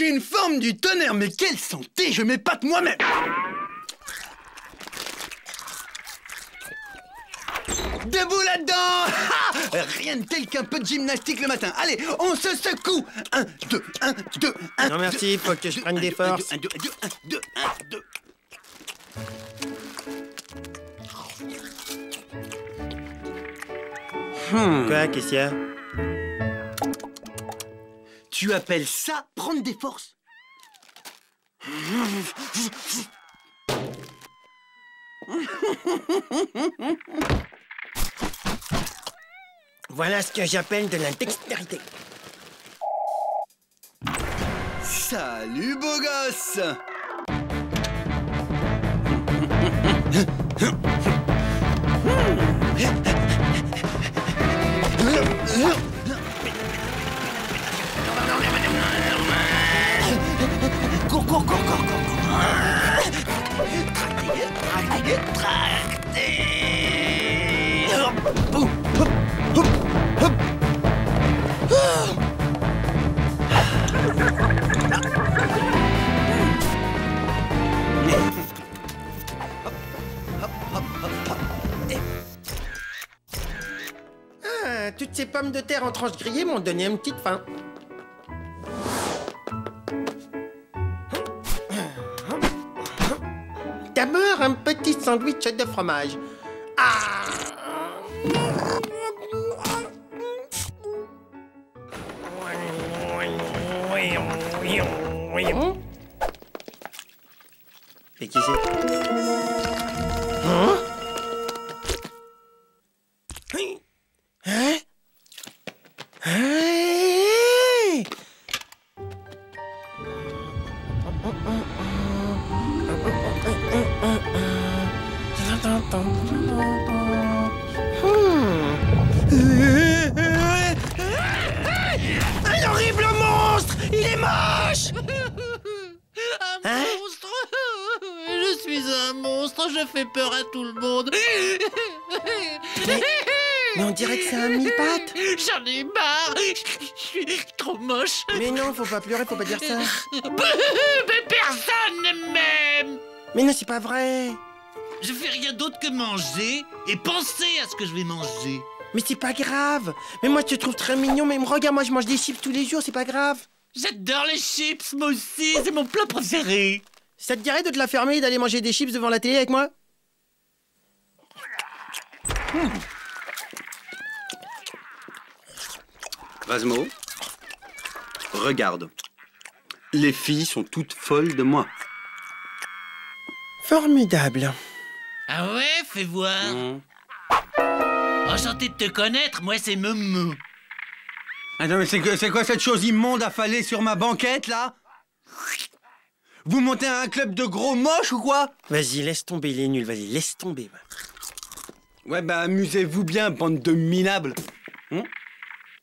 J'ai une forme du tonnerre, mais quelle santé Je m'épate moi-même Debout là-dedans Ha Rien de tel qu'un peu de gymnastique le matin. Allez, on se secoue Un, deux, un, deux, un, Non merci, faut que je prenne des forces. deux, un, deux, un, deux, un, deux. Quoi, qu'est-ce qu'il y a Tu appelles ça prendre des forces? Voilà ce que j'appelle de la dextérité. Salut beau gosse Cours, cours. Ah, toutes ces pommes de terre en tranches grillées m'ont donné une petite faim. Sandwich de fromage. Ah Et qui c'est? Un horrible monstre! Il est moche! Un Hein? monstre? Je suis un monstre, je fais peur à tout le monde. Mais on dirait que c'est un mille pattes J'en ai marre. Je suis trop moche. Mais non, faut pas pleurer, faut pas dire ça. Mais personne ne m'aime. Mais non, c'est pas vrai Je fais rien d'autre que manger et penser à ce que je vais manger. Mais c'est pas grave Mais moi, je te trouve très mignon, mais regarde, moi, je mange des chips tous les jours, c'est pas grave J'adore les chips, moi aussi, c'est mon plat préféré. Ça te dirait de te la fermer et d'aller manger des chips devant la télé avec moi? Vasmo, regarde. Les filles sont toutes folles de moi. Formidable Ah ouais, fais voir. Enchanté de te connaître, moi c'est Momo. Attends, mais c'est que- c'est quoi cette chose immonde affalée sur ma banquette, là? Vous montez à un club de gros moches ou quoi? Vas-y, laisse tomber, il est nul, vas-y, laisse tomber. Ouais, bah amusez-vous bien, bande de minables. Mmh,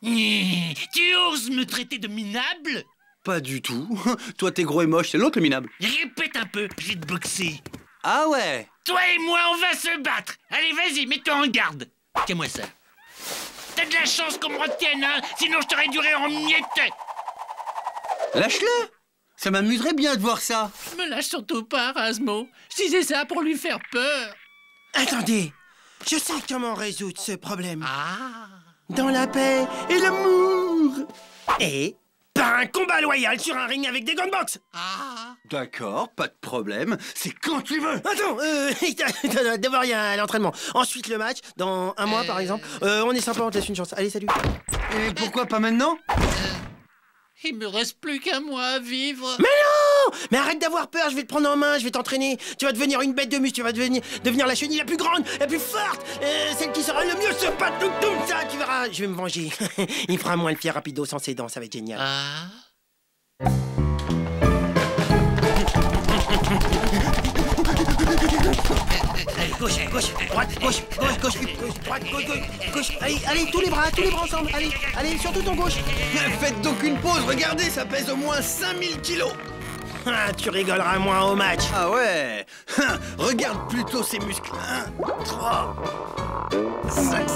Tu oses me traiter de minable? Pas du tout. Toi, t'es gros et moche, c'est l'autre le minable. Répète un peu, je vais te boxer. Ah ouais Toi et moi, on va se battre. Allez, vas-y, mets-toi en garde. Tiens-moi ça. T'as de la chance qu'on me retienne, hein Sinon, je te réduirais en miettes. Lâche-le Ça m'amuserait bien de voir ça. Me lâche surtout pas, Rasmo. Je disais ça pour lui faire peur. Attendez Je sais comment résoudre ce problème. Ah Dans la paix et l'amour Et par un combat loyal sur un ring avec des gunbox Ah D'accord, pas de problème. C'est quand tu veux. Attends, euh, d'abord il y a l'entraînement. Ensuite le match, dans un mois par exemple. Euh, on est sympa, on te laisse une chance. Allez, salut. Et pourquoi pas maintenant? Il me reste plus qu'un mois à vivre. Mais non Mais arrête d'avoir peur, je vais te prendre en main, je vais t'entraîner. Tu vas devenir une bête de muscle, tu vas devenir, devenir la chenille la plus grande, la plus forte, euh, celle qui sera le mieux se battre, tout, tout ça, tu verras. Je vais me venger. il fera moins le fier rapido sans ses dents, ça va être génial. Ah Allez, gauche, gauche, droite, gauche, gauche, gauche, gauche, droite, gauche, gauche, gauche. Allez, allez, tous les bras, tous les bras ensemble. Allez, allez, surtout ton gauche. Faites donc une pause, regardez, ça pèse au moins 5000 kilos. Ah, tu rigoleras moins au match. Ah ouais hein, Regarde plutôt ses muscles. 1, 3, 5, 6.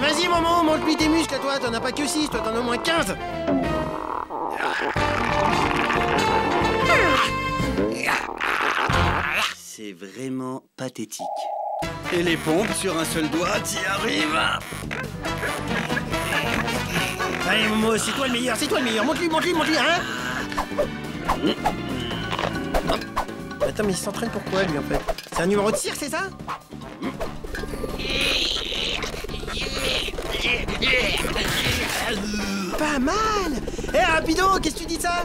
Vas-y, maman, montre-lui tes muscles à toi. T'en as pas que 6, toi t'en as au moins 15. C'est vraiment pathétique. Et les pompes sur un seul doigt, t'y arrives Allez, Momo, c'est toi le meilleur, c'est toi le meilleur. Monte-lui, monte-lui, monte-lui, hein Attends, mais il s'entraîne pourquoi, lui, en fait? C'est un numéro de cirque, c'est ça? Pas mal! Eh, rapido, qu'est-ce que tu dis de ça?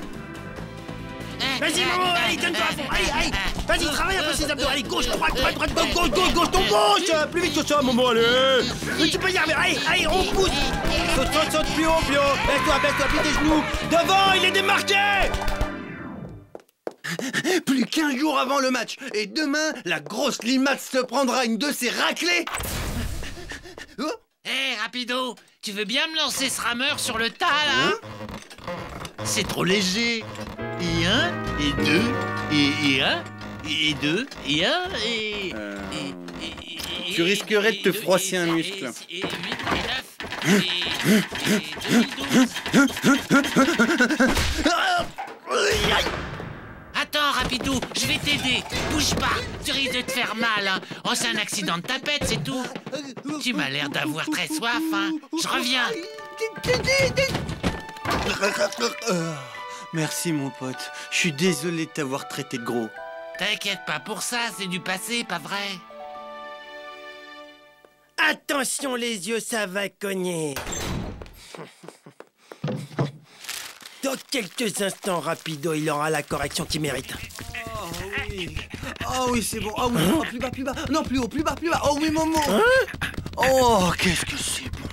Vas-y, Momo, allez, donne-toi fond, allez, allez. Vas-y, travaille un peu ses abdos, allez, gauche, droite, droite, droite, gauche, gauche, gauche, gauche, ton gauche. Plus vite que ça, Momo, allez. Mais tu peux y arriver, allez, allez, on pousse. Saute, saute, saute, plus haut, plus haut. Baisse-toi, baisse-toi, plie tes genoux. Devant, il est démarqué Plus qu'un jour avant le match. Et demain, la grosse limace se prendra une de ces raclées. Oh, Hé, Rapido, tu veux bien me lancer ce rameur sur le tas, là C'est trop léger. Et un, et deux, et, et un, et deux, et un, et... Euh, et- et- et- tu risquerais de te froisser un et- muscle. Et, et huit, et neuf, et, et douze. Attends, Rapidou, je vais t'aider. Bouge pas, tu risques de te faire mal. Hein. Oh, c'est un accident de tapette, c'est tout. Tu m'as l'air d'avoir très soif, hein. Je reviens. Euh, Merci mon pote. Je suis désolé de t'avoir traité de gros. T'inquiète pas pour ça, c'est du passé, pas vrai Attention les yeux, ça va cogner. Quelques instants, Rapido, il aura la correction qu'il mérite. Oh oui. Oh oui, c'est bon. Oh oui, oh, plus bas, plus bas. Non, plus haut, plus bas, plus bas. Oh oui, Momo. Oh, qu'est-ce que c'est bon.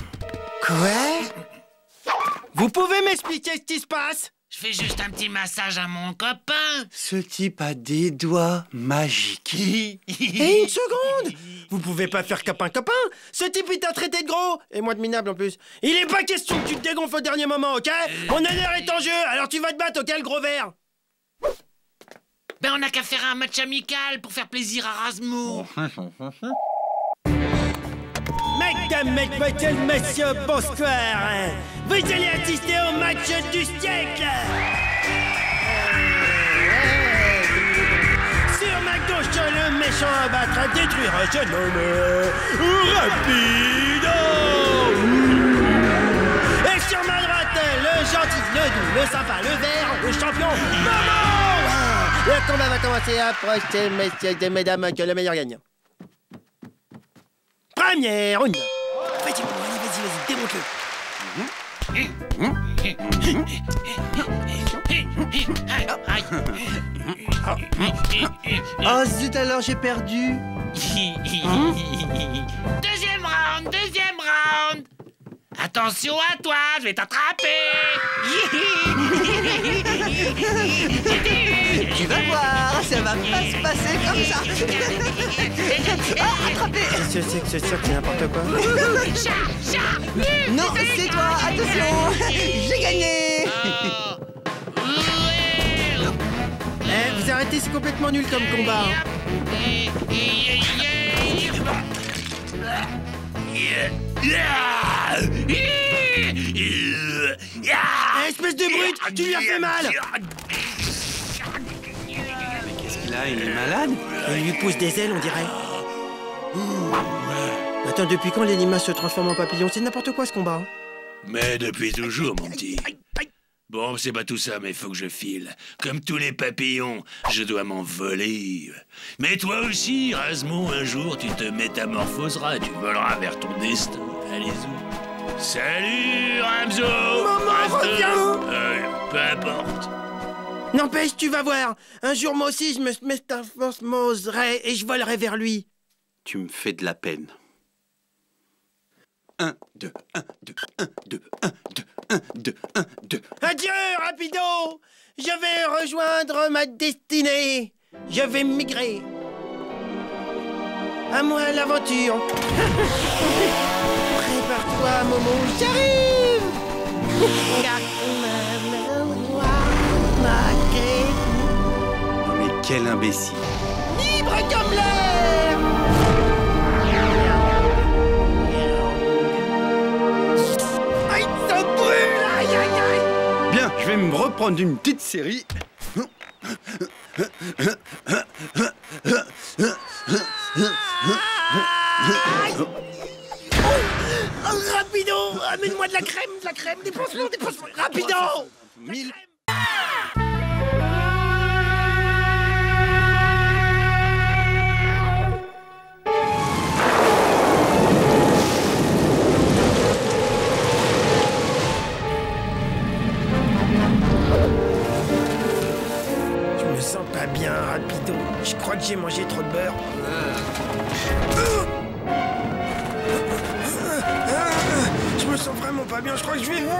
Quoi Vous pouvez m'expliquer ce qui se passe? Je fais juste un petit massage à mon copain. Ce type a des doigts magiques. Et une seconde Vous pouvez pas faire copain-copain Ce type il t'a traité de gros. Et moi de minable en plus. Il est pas question que tu te dégonfles au dernier moment, ok? Mon honneur est en jeu, alors tu vas te battre, ok le gros verre Ben, on a qu'à faire un match amical pour faire plaisir à Rasmou. Mesdames, mesdemoiselles, messieurs, bonsoir. Vous allez assister au match du siècle méchant à battre, à détruire, je nomme Rapido. Et sur ma droite, le gentil, le doux, le sympa, le vert, le champion, Momo. Le combat va commencer, approchez, messieurs et mesdames, que le meilleur gagne. Première round. Vas-y, vas-y, vas-y, démonte-le Oh zut, alors j'ai perdu. Deuxième round, deuxième round. Attention à toi, je vais t'attraper. Tu vas voir, ça va pas se passer comme ça. Ah, attrapé. Qu'est-ce que c'est que ce cirque, c'est n'importe quoi. Non, c'est toi, attention. J'ai gagné. Eh, vous arrêtez, c'est complètement nul comme combat. Hein. Espèce de brute, tu lui as fait mal Qu'est-ce qu'il a Il est malade Il lui pousse des ailes, on dirait. Attends, depuis quand les limaces se transforment en papillons C'est n'importe quoi ce combat. hein. Mais depuis toujours, mon petit. Bon, c'est pas tout ça, mais faut que je file. Comme tous les papillons, je dois m'envoler. Mais toi aussi, Rasmon, un jour, tu te métamorphoseras, tu voleras vers ton destin. Allez-y. Salut, Ramzo Maman, reviens Euh, Peu importe. N'empêche, tu vas voir. Un jour, moi aussi, je me métamorphoserai et je volerai vers lui. Tu me fais de la peine. 1, 2, 1, 2, 1, 2, 1, 2, 1, 2, 1, 2. Adieu, rapido Je vais rejoindre ma destinée. Je vais migrer. À moi l'aventure. Prépare-toi, Momo, j'arrive Non mais quel imbécile. Libre comme l'air vais me reprendre une petite série. Oh rapido Amène-moi de la crème, de la crème Dépense-moi, dépense-moi Rapido. 1000 Je crois que j'ai mangé trop de beurre. Je me sens vraiment pas bien, je crois que je vais vomir.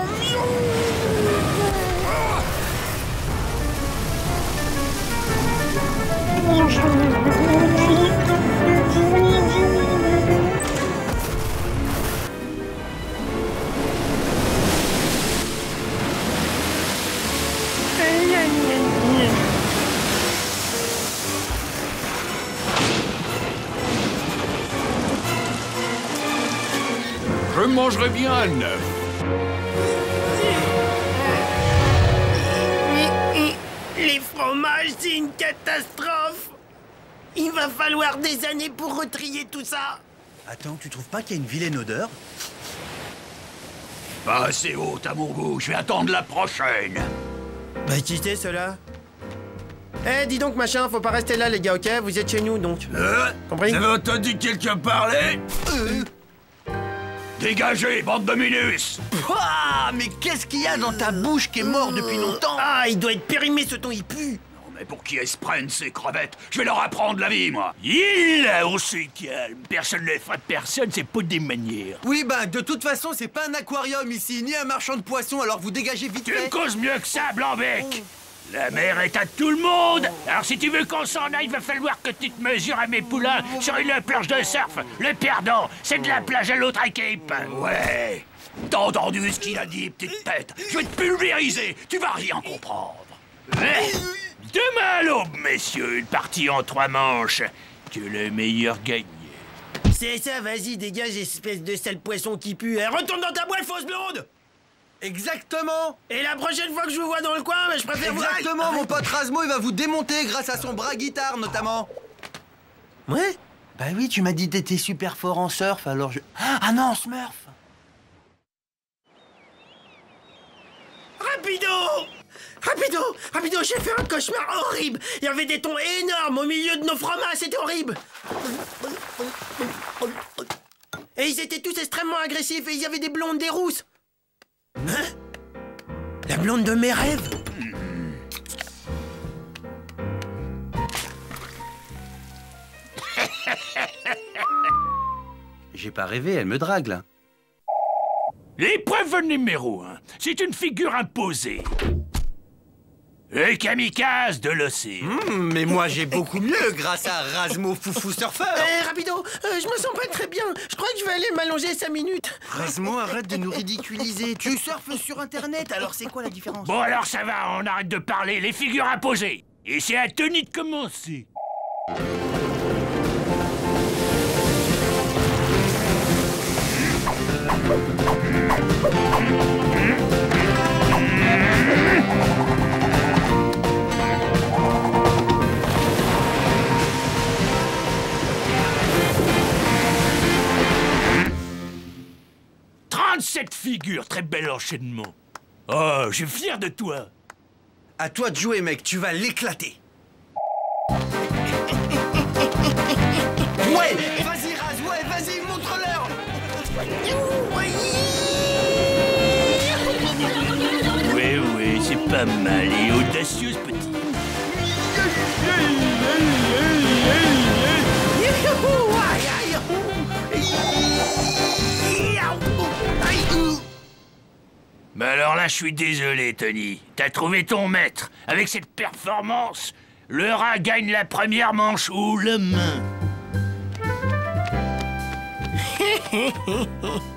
Je mangerai bien un œuf. Les fromages, c'est une catastrophe. Il va falloir des années pour retrier tout ça. Attends, tu trouves pas qu'il y a une vilaine odeur? Pas assez haute à mon goût, je vais attendre la prochaine. Bah qui c'est cela? Eh, dis donc machin, faut pas rester là les gars, ok? Vous êtes chez nous donc. Euh Compris? Vous avez entendu quelqu'un parler Euh. Dégagez, bande de minus Ah, mais qu'est-ce qu'il y a dans ta bouche qui est mort depuis longtemps Ah, il doit être périmé ce ton, il pue. Non mais pour qui est-ce prennent ces crevettes Je vais leur apprendre la vie, moi Il, on se calme. Personne ne frappe personne, c'est pas des manières. Oui, bah, de toute façon, c'est pas un aquarium ici, ni un marchand de poissons, alors vous dégagez vite Tu me fait. causes mieux que ça, Blanc-Bec La mer est à tout le monde Alors si tu veux qu'on s'en aille, il va falloir que tu te mesures à mes poulains sur une planche de surf. Le perdant, c'est de la plage à l'autre équipe. Ouais T'as entendu ce qu'il a dit, petite tête? Je vais te pulvériser, tu vas rien comprendre Ouais. Demain à l'aube, messieurs, une partie en trois manches. Que le meilleur gagne. C'est ça, vas-y, dégage, espèce de sale poisson qui pue. Eh, retourne dans ta boîte, fausse blonde Exactement. Et la prochaine fois que je vous vois dans le coin, bah, je préfère vous... Exactement, mon pote Rasmo, il va vous démonter grâce à son bras guitare, notamment. Ouais? Bah oui, tu m'as dit que t'étais super fort en surf, alors je... Ah non, Smurf! Rapido! Rapido! Rapido, j'ai fait un cauchemar horrible. Il y avait des tons énormes au milieu de nos fromages, c'était horrible. Et ils étaient tous extrêmement agressifs et il y avait des blondes, des rousses Hein? La blonde de mes rêves? J'ai pas rêvé, elle me drague, là. L'épreuve numéro 1, c'est une figure imposée. Le kamikaze de l'océan. Hmm, mais moi, j'ai beaucoup mieux grâce à Rasmo Foufou Surfeur Eh, Rapido, euh, je me sens pas très bien. Je crois que je vais aller m'allonger 5 minutes. Rasmo, arrête de nous ridiculiser. Tu surfes sur Internet, alors c'est quoi la différence? Bon alors ça va, on arrête de parler, les figures imposées. Et c'est à Tony de commencer. « 37 figures, très bel enchaînement. Oh, je suis fier de toi. À toi de jouer, mec, tu vas l'éclater. Ouais Vas-y, Raz, ouais, vas-y, montre-leur Oui, oui, c'est pas mal et audacieuse petite. Mais alors là, je suis désolé, Tony. T'as trouvé ton maître. Avec cette performance, le rat gagne la première manche ou la main.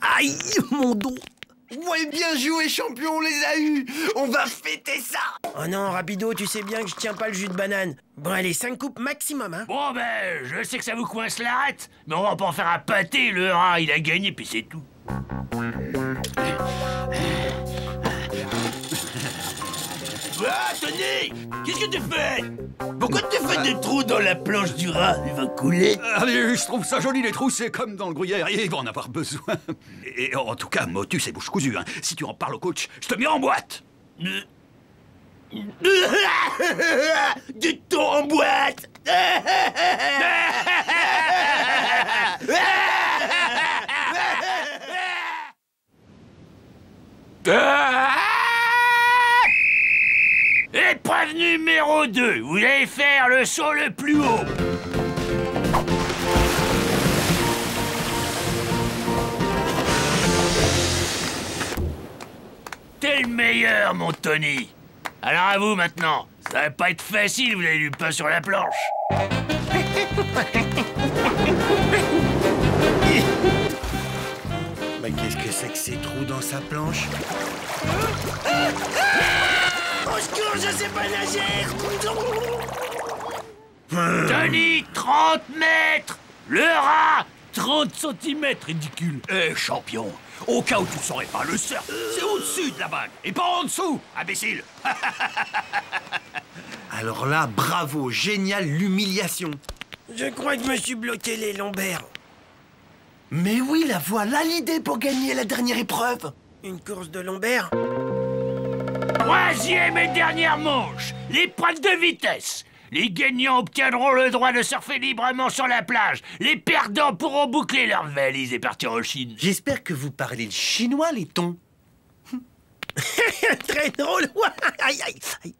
Aïe, mon dos Ouais, bien joué, champion, on les a eus On va fêter ça Oh non, Rapido, tu sais bien que je tiens pas le jus de banane. Bon, allez, 5 coupes maximum, hein. Bon ben, je sais que ça vous coince la rate, mais on va pas en faire un pâté, le rat, il a gagné, puis c'est tout. Ah, Tony Qu'est-ce que tu fais? Pourquoi tu fais des trous dans la planche du rat? Il va couler. Allez, je trouve ça joli les trous, c'est comme dans le gruyère, il va en avoir besoin. Et en tout cas, Motus et bouche cousue, hein. Si tu en parles au coach, je te mets en boîte. Du thon en boîte Épreuve numéro 2. Vous allez faire le saut le plus haut. T'es le meilleur, mon Tony. Alors à vous maintenant. Ça va pas être facile, vous avez du pain sur la planche. Mais qu'est-ce que c'est que ces trous dans sa planche? Secours, je sais pas nager Tony, 30 mètres Le rat, 30 centimètres, ridicule Eh, champion, au cas où tu ne saurais pas, le surf, c'est au-dessus de la vague, et pas en dessous, imbécile Alors là, bravo, génial, l'humiliation. Je crois que je me suis bloqué les lombaires. Mais oui, la voilà l'idée pour gagner la dernière épreuve. Une course de lombaires? Troisième et dernière manche, l'épreuve de vitesse. Les gagnants obtiendront le droit de surfer librement sur la plage. Les perdants pourront boucler leurs valises et partir en Chine. J'espère que vous parlez le chinois, les tons. Très drôle aïe.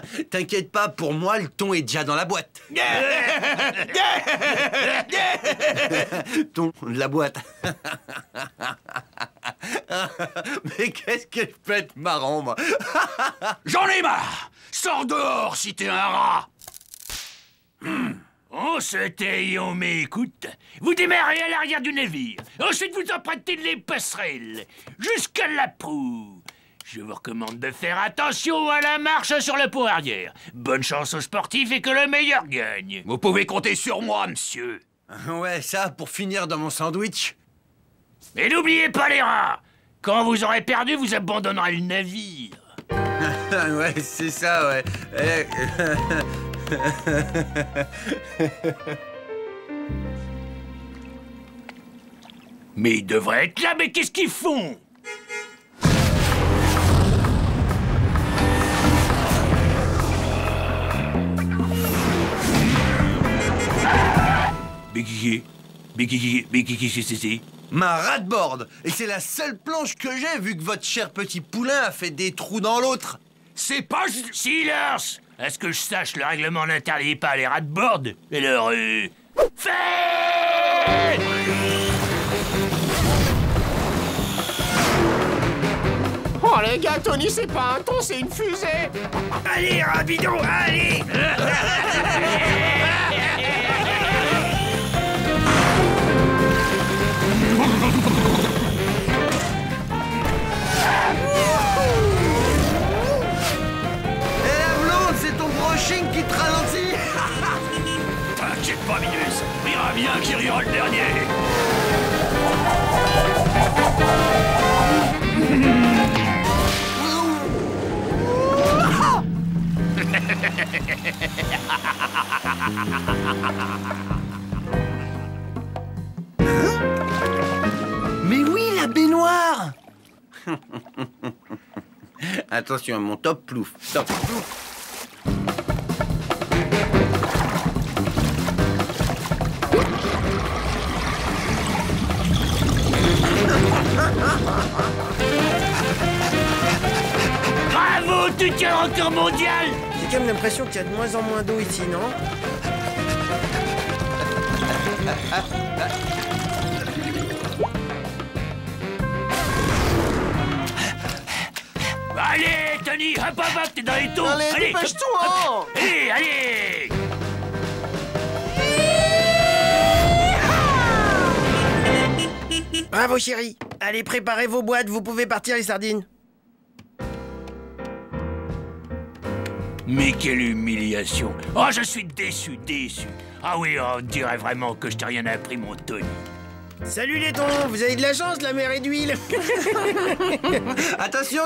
T'inquiète pas, pour moi, le ton est déjà dans la boîte. ton de la boîte. Mais qu'est-ce que je peux être marrant, moi? J'en ai marre Sors dehors si t'es un rat On se tait et on m'écoute. Vous démarrez à l'arrière du navire. Ensuite, vous empruntez les passerelles jusqu'à la proue. Je vous recommande de faire attention à la marche sur le pont arrière. Bonne chance aux sportifs et que le meilleur gagne. Vous pouvez compter sur moi, monsieur Ouais, ça, pour finir dans mon sandwich. Et n'oubliez pas les rats. Quand vous aurez perdu, vous abandonnerez le navire. ouais, c'est ça, ouais. Mais ils devraient être là, mais qu'est-ce qu'ils font? Mais qui Mais qui Mais qui c'est c'est Ma ratboard Et c'est la seule planche que j'ai, vu que votre cher petit poulain a fait des trous dans l'autre. C'est pas... Silence À ce que je sache, le règlement n'interdit pas les board et leur... Euh... Fait Oh les gars, Tony, c'est pas un ton, c'est une fusée. Allez, rapido, allez brushing qui te ralentit T'inquiète pas, Minus Rira bien qui rira le dernier Mais oui, la baignoire Attention à mon top plouf. Top plouf. Bravo, tu tiens le record mondial. J'ai quand même l'impression qu'il y a de moins en moins d'eau ici, non Allez, Tony, hop, hop, hop, t'es dans les taux Allez, hop, dépêche-toi. Allez, allez Bravo, chérie Allez, préparez vos boîtes, vous pouvez partir, les sardines. Mais quelle humiliation Oh, je suis déçu, déçu Ah oui, on dirait vraiment que je t'ai rien appris, mon Tony. Salut les tons, vous avez de la chance, la mer est d'huile. Attention,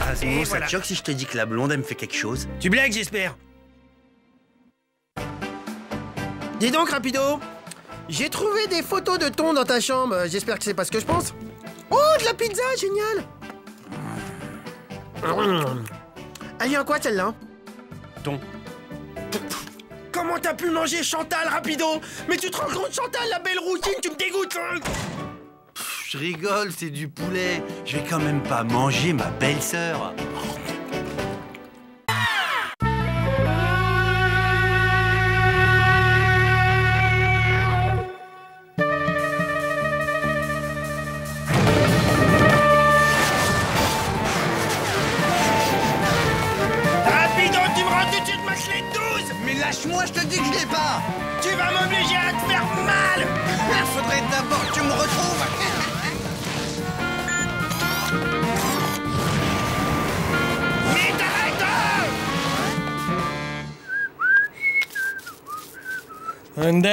Ah, c'est Et bon, voilà. ça te choque si je te dis que la blonde, elle me fait quelque chose? Tu blagues, j'espère. Dis donc, Rapido, j'ai trouvé des photos de thon dans ta chambre. J'espère que c'est pas ce que je pense. Oh, de la pizza, génial Elle vient quoi, celle-là. Quand comment t'as pu manger Chantal rapido Mais tu te rends compte Chantal, la belle routine, tu me dégoûtes hein Pff, Je rigole, c'est du poulet. Je vais quand même pas manger ma belle-sœur.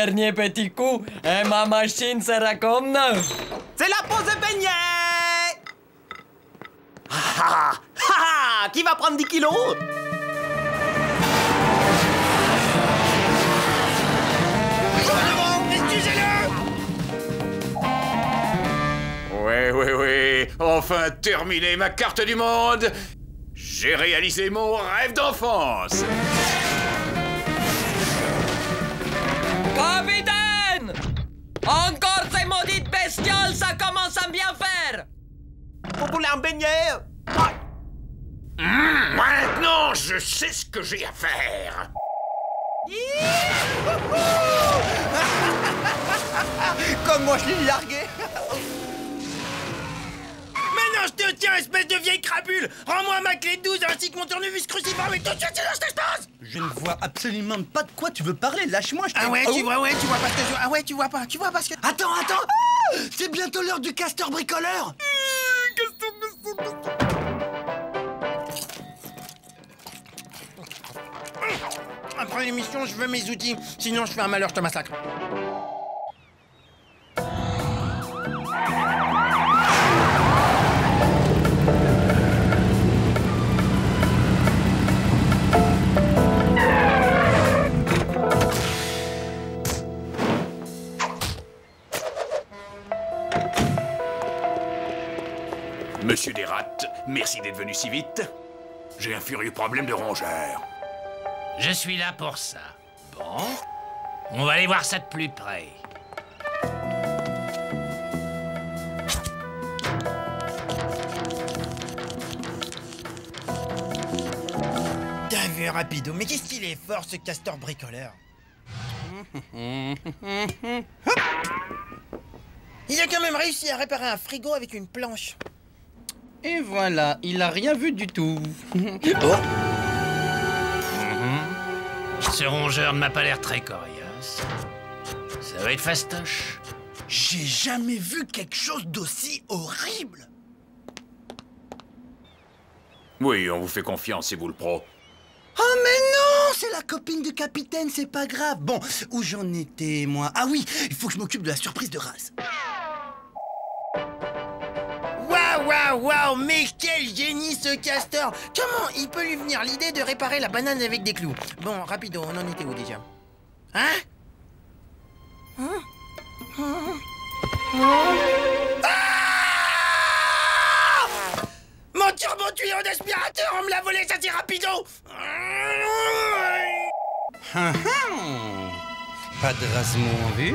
Dernier petit coup et ma machine sera comme neuve. C'est la pause de beignet Ah ah ah Qui va prendre 10 kilos? Excusez-le Ouais, ouais, ouais. Enfin terminé ma carte du monde. J'ai réalisé mon rêve d'enfance. Capitaine! Encore ces maudites bestioles, ça commence à bien faire! Vous voulez un beignet Hmm, maintenant, je sais ce que j'ai à faire. Comme moi, je l'ai largué Maintenant je te tiens, espèce de vieille crapule. Rends-moi ma clé de 12 ainsi que mon tournevis cruciforme et tout de suite silence l'espace Je ne vois absolument pas de quoi tu veux parler. Lâche-moi, je te... Ah ouais, tu Oh. vois, ouais, tu vois pas ce que je... Ah ouais, tu vois pas, tu vois pas ce que... Attends, attends. Ah C'est bientôt l'heure du castor bricoleur. Après l'émission, je veux mes outils, sinon je fais un malheur, je te massacre. Merci d'être venu si vite. J'ai un furieux problème de rongeur. Je suis là pour ça. Bon, on va aller voir ça de plus près. T'as vu, rapido, mais qu'est-ce qu'il est fort ce castor bricoleur? Hop Il a quand même réussi à réparer un frigo avec une planche. Et voilà, il a rien vu du tout. Ce rongeur ne m'a pas l'air très coriace. Ça va être fastoche. J'ai jamais vu quelque chose d'aussi horrible. Oui, on vous fait confiance, c'est vous le pro. Oh mais non, c'est la copine du capitaine, c'est pas grave. Bon, où j'en étais moi? Ah oui, il faut que je m'occupe de la surprise de race. Waouh, waouh, mais quel génie ce castor. Comment il peut lui venir l'idée de réparer la banane avec des clous Bon, rapido, on en était où déjà Hein Hein Ah Mon turbo tuyau d'aspirateur, on me l'a volé, ça c'est rapido. Hum, Pas de rasement en vue.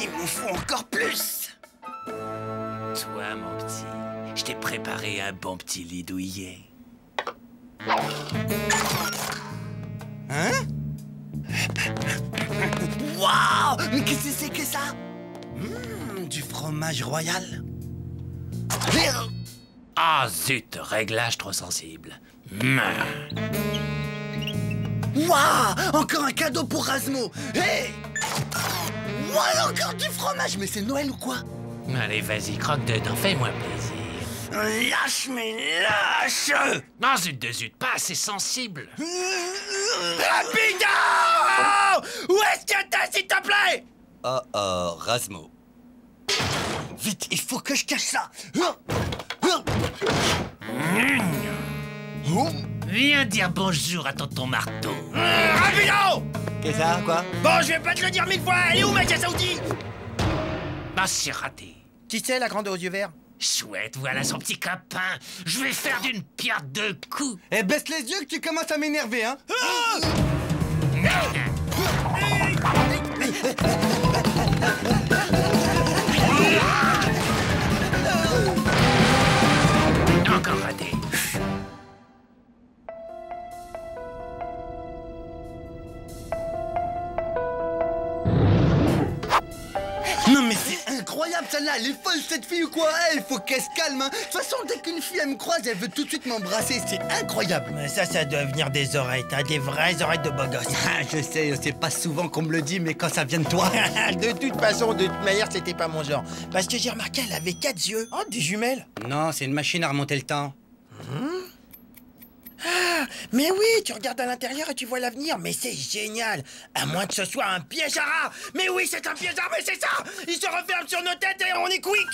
Il m'en faut encore plus. Toi, mon petit, je t'ai préparé un bon petit lit douillet. Waouh Mais qu'est-ce que c'est que ça? Hum, Du fromage royal. Ah zut, réglage trop sensible. Waouh Encore un cadeau pour Rasmo Hé Waouh, encore du fromage Mais c'est Noël ou quoi? Allez, vas-y, croque dedans, fais-moi plaisir. Lâche, mais lâche Non, zut de zut, pas assez sensible. Rapido Où est-ce que t'es, s'il te plaît? Oh oh, Rasmo. Vite, il faut que je cache ça Oh. Viens dire bonjour à tonton marteau. Rapido Qu'est-ce que ça, quoi Bon, je vais pas te le dire mille fois. Elle est où ma caisse à outils Ah, c'est raté. Qui c'est la grande aux yeux verts Chouette, voilà son petit copain. Je vais faire d'une pierre deux coups. Eh, baisse les yeux que tu commences à m'énerver, hein incroyable celle-là, elle est folle cette fille ou quoi Eh, Il faut qu'elle se calme, hein De toute façon, dès qu'une fille elle me croise, elle veut tout de suite m'embrasser, c'est incroyable Mais ça, ça doit venir des oreilles. T'as des vraies oreilles de beau gosse. Ah, je sais, c'est pas souvent qu'on me le dit, mais quand ça vient de toi... de toute façon, de toute manière, c'était pas mon genre. Parce que j'ai remarqué, elle avait quatre yeux. Oh, des jumelles. Non, c'est une machine à remonter le temps. Ah, mais oui, tu regardes à l'intérieur et tu vois l'avenir. Mais c'est génial. À moins que ce soit un piège à rats. Mais oui, c'est un piège à rats, mais c'est ça Il se referme sur nos têtes et on est quick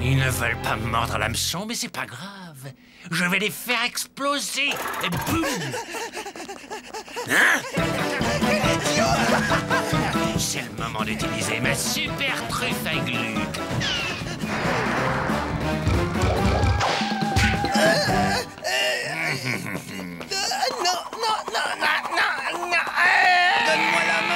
Ils ne veulent pas me mordre l'hameçon, mais c'est pas grave. Je vais les faire exploser. Hein? C'est le moment d'utiliser ma super truffe à glu. Non, non, non, non, non, non Donne-moi la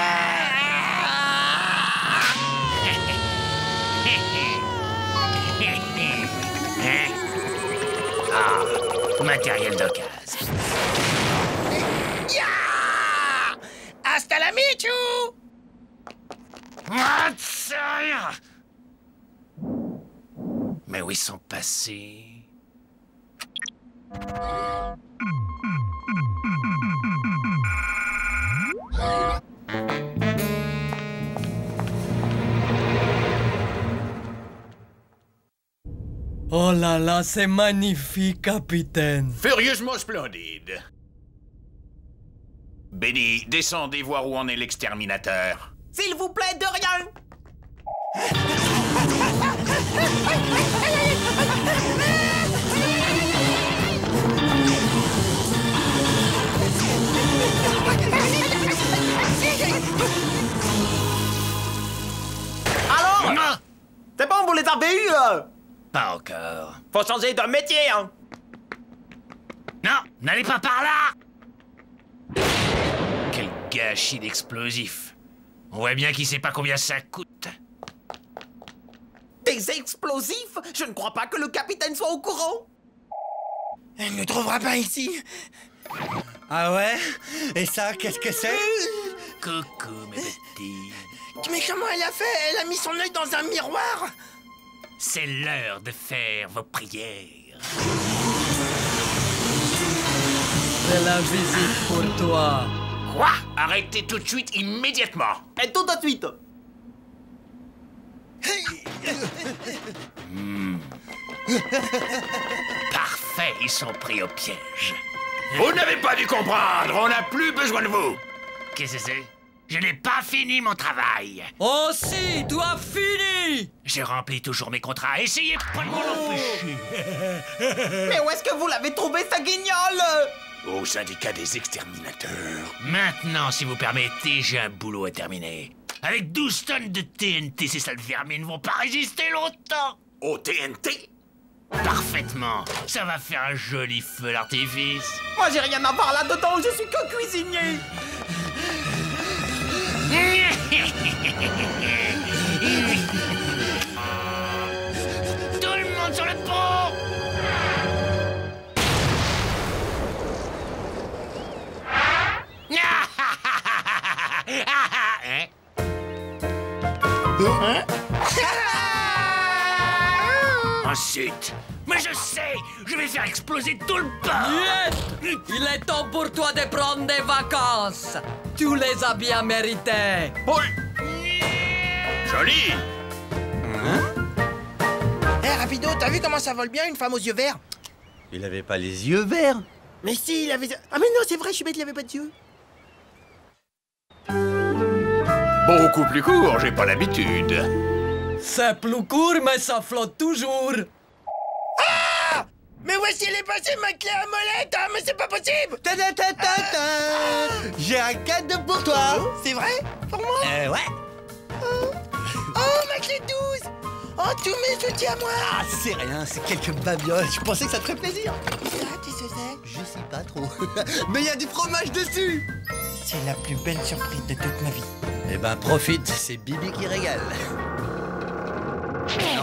Ah, matériel d'occasion. Hasta la michu! Mais où ils sont passés? Oh là là, c'est magnifique, capitaine. Furieusement splendide. Benny, descendez voir où en est l'exterminateur. S'il vous plaît, de C'est bon, vous les avez eus euh Pas encore. Faut changer de métier, hein? Non, n'allez pas par là Quel gâchis d'explosifs. On voit bien qu'il sait pas combien ça coûte. Des explosifs? Je ne crois pas que le capitaine soit au courant Elle ne trouvera pas ici. Ah ouais? Et ça, qu'est-ce que c'est? Coucou, mes petits. Mais comment elle a fait? Elle a mis son œil dans un miroir? C'est l'heure de faire vos prières. C'est la visite pour toi. Quoi? Arrêtez tout de suite, immédiatement. Et tout de suite Parfait, ils sont pris au piège. Vous n'avez pas dû comprendre, on n'a plus besoin de vous. Qu'est-ce que c'est? Je n'ai pas fini mon travail. Oh si, tu as fini Je remplis toujours mes contrats. Essayez pas de m'en empêcher. Mais où est-ce que vous l'avez trouvé, sa guignole? Au syndicat des exterminateurs. Maintenant, si vous permettez, j'ai un boulot à terminer. Avec 12 tonnes de TNT, ces sales vermines ne vont pas résister longtemps. Au TNT Parfaitement. Ça va faire un joli feu d'artifice. Moi, j'ai rien à voir là-dedans, je suis que cuisinier Tout le monde sur le pont. Hein Ensuite, sais, je vais faire exploser tout le port. Yes Il est temps pour toi de prendre des vacances. Tu les as bien méritées. Oui Joli Hé, Rapido, t'as vu comment ça vole bien une femme aux yeux verts? Il avait pas les yeux verts Mais si, il avait... Ah mais non, c'est vrai, je suis bête, il avait pas de yeux. Beaucoup plus court, j'ai pas l'habitude. C'est plus court, mais ça flotte toujours. Mais où est-ce qu'il est passé ma clé à molette hein Mais c'est pas possible Ta ta ta ta ta. J'ai un cadeau pour toi. C'est vrai? Pour moi? Euh, ouais. Oh, ma clé 12 Oh, tous mes outils à moi Ah, c'est rien, c'est quelques babioles. Je pensais que ça te ferait plaisir. Ah, tu sais Je sais pas trop. Mais il y a du fromage dessus. C'est la plus belle surprise de toute ma vie. Eh ben, profite, c'est Bibi qui régale.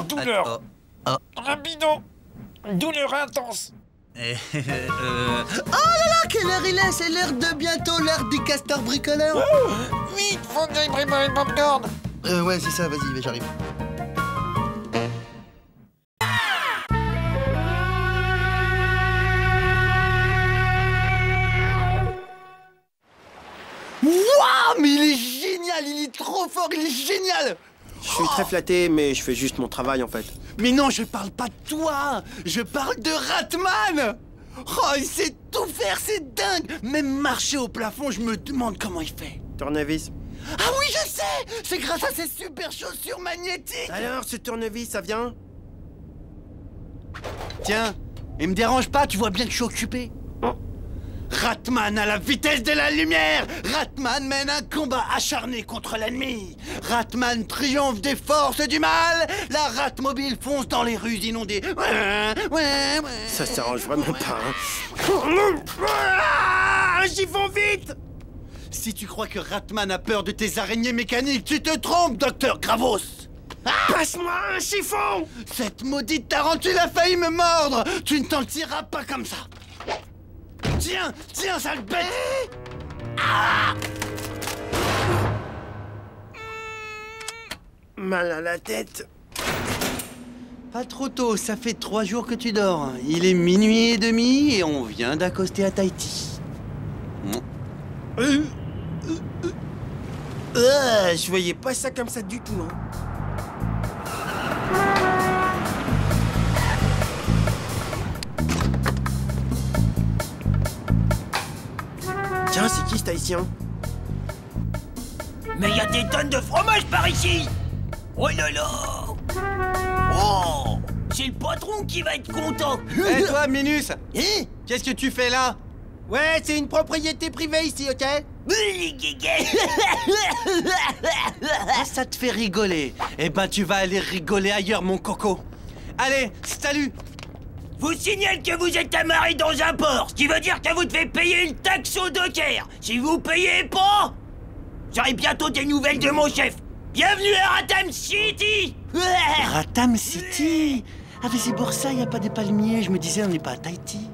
Douleur Rapido Douleur intense. Euh, euh, Oh là là, quelle heure il est C'est l'heure de bientôt, l'heure du castor bricoleur. Vite, faut que j'aille préparer le popcorn. Euh, ouais, c'est ça, vas-y, j'arrive. Waouh, mais il est génial, il est trop fort, il est génial Je suis très flatté, mais je fais juste mon travail en fait. Mais non, je parle pas de toi Je parle de Ratman Oh, il sait tout faire, c'est dingue Même marcher au plafond, je me demande comment il fait. Tournevis. Ah oui, je sais C'est grâce à ces super chaussures magnétiques Alors, ce tournevis, ça vient? Tiens, et me dérange pas, tu vois bien que je suis occupé. Ratman à la vitesse de la lumière. Ratman mène un combat acharné contre l'ennemi. Ratman triomphe des forces du mal. La Ratmobile fonce dans les rues inondées. Ouais, ouais, ouais. Ça s'arrange vraiment pas, hein. Ah, Un chiffon vite. Si tu crois que Ratman a peur de tes araignées mécaniques, tu te trompes, docteur Gravos. Passe-moi un chiffon. Cette maudite tarentule a failli me mordre. Tu ne t'en tireras pas comme ça Tiens, tiens, sale bête Mal à la tête. Pas trop tôt, ça fait trois jours que tu dors. Il est minuit et demi et on vient d'accoster à Tahiti. Euh, je voyais pas ça comme ça du tout, hein. Tiens, c'est qui cet haïtien Mais y a des tonnes de fromage par ici Oh là là Oh C'est le patron qui va être content Et toi, Minus Hein Qu'est-ce que tu fais là Ouais, c'est une propriété privée ici, ok Ah, Ça te fait rigoler. Eh ben, tu vas aller rigoler ailleurs, mon coco. Allez, salut Vous signale que vous êtes amarré dans un port, ce qui veut dire que vous devez payer une taxe au docker. Si vous payez pas, j'aurai bientôt des nouvelles de mon chef. Bienvenue à Ratam City Ratam City Ah, mais c'est pour ça, y a pas des palmiers. Je me disais, on n'est pas à Tahiti.